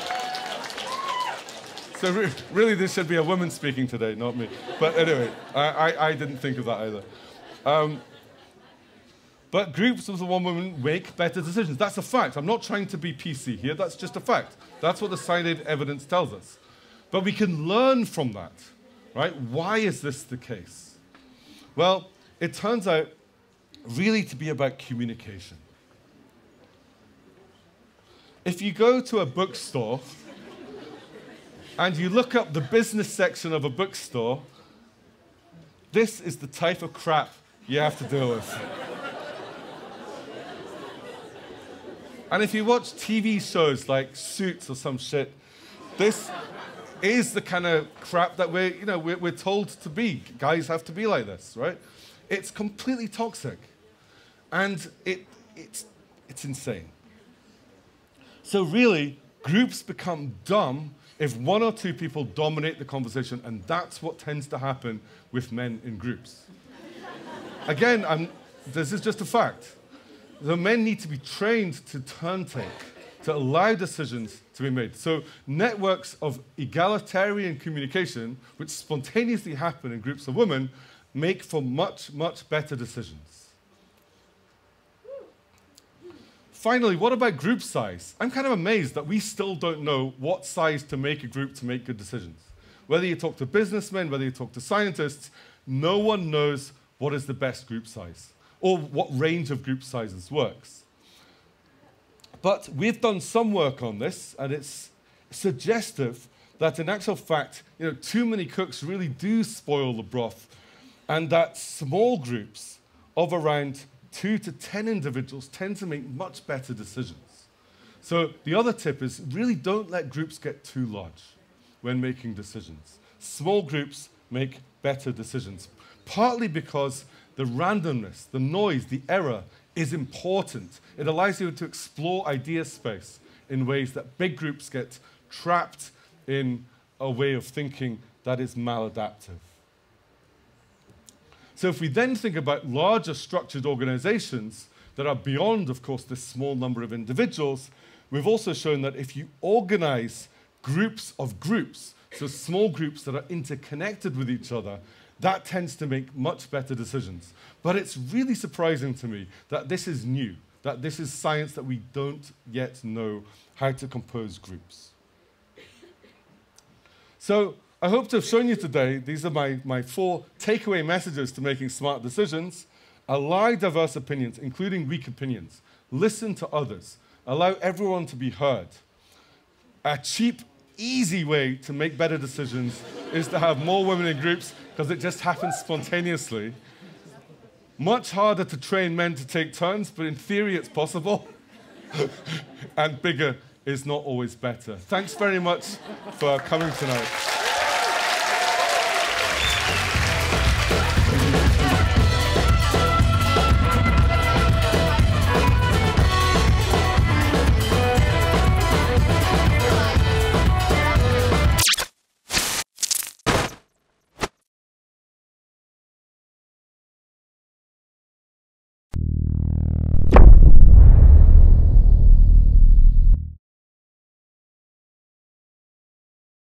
so re really, this should be a woman speaking today, not me. But anyway, I, I, I didn't think of that either. Um, But groups of the one woman make better decisions. That's a fact. I'm not trying to be PC here. That's just a fact. That's what the scientific evidence tells us. But we can learn from that, right? Why is this the case? Well, it turns out really to be about communication. If you go to a bookstore and you look up the business section of a bookstore, this is the type of crap you have to deal with. and if you watch TV shows like Suits or some shit, this is the kind of crap that we're, you know, we're, we're told to be. Guys have to be like this, right? It's completely toxic. And it, it's, it's insane. So, really, groups become dumb if one or two people dominate the conversation, and that's what tends to happen with men in groups. Again, I'm, this is just a fact. The men need to be trained to turn take, to allow decisions to be made. So, networks of egalitarian communication, which spontaneously happen in groups of women, make for much, much better decisions. Finally, what about group size? I'm kind of amazed that we still don't know what size to make a group to make good decisions. Whether you talk to businessmen, whether you talk to scientists, no one knows what is the best group size or what range of group sizes works. But we've done some work on this, and it's suggestive that in actual fact, you know, too many cooks really do spoil the broth, and that small groups of around two to 10 individuals tend to make much better decisions. So the other tip is really don't let groups get too large when making decisions. Small groups make better decisions, partly because the randomness, the noise, the error is important. It allows you to explore idea space in ways that big groups get trapped in a way of thinking that is maladaptive. So if we then think about larger structured organizations that are beyond, of course, this small number of individuals, we've also shown that if you organize groups of groups, so small groups that are interconnected with each other, that tends to make much better decisions. But it's really surprising to me that this is new, that this is science that we don't yet know how to compose groups. So I hope to have shown you today, these are my, my four takeaway messages to making smart decisions. Allow diverse opinions, including weak opinions. Listen to others. Allow everyone to be heard. A cheap, easy way to make better decisions is to have more women in groups because it just happens spontaneously. Much harder to train men to take turns, but in theory it's possible. and bigger is not always better. Thanks very much for coming tonight.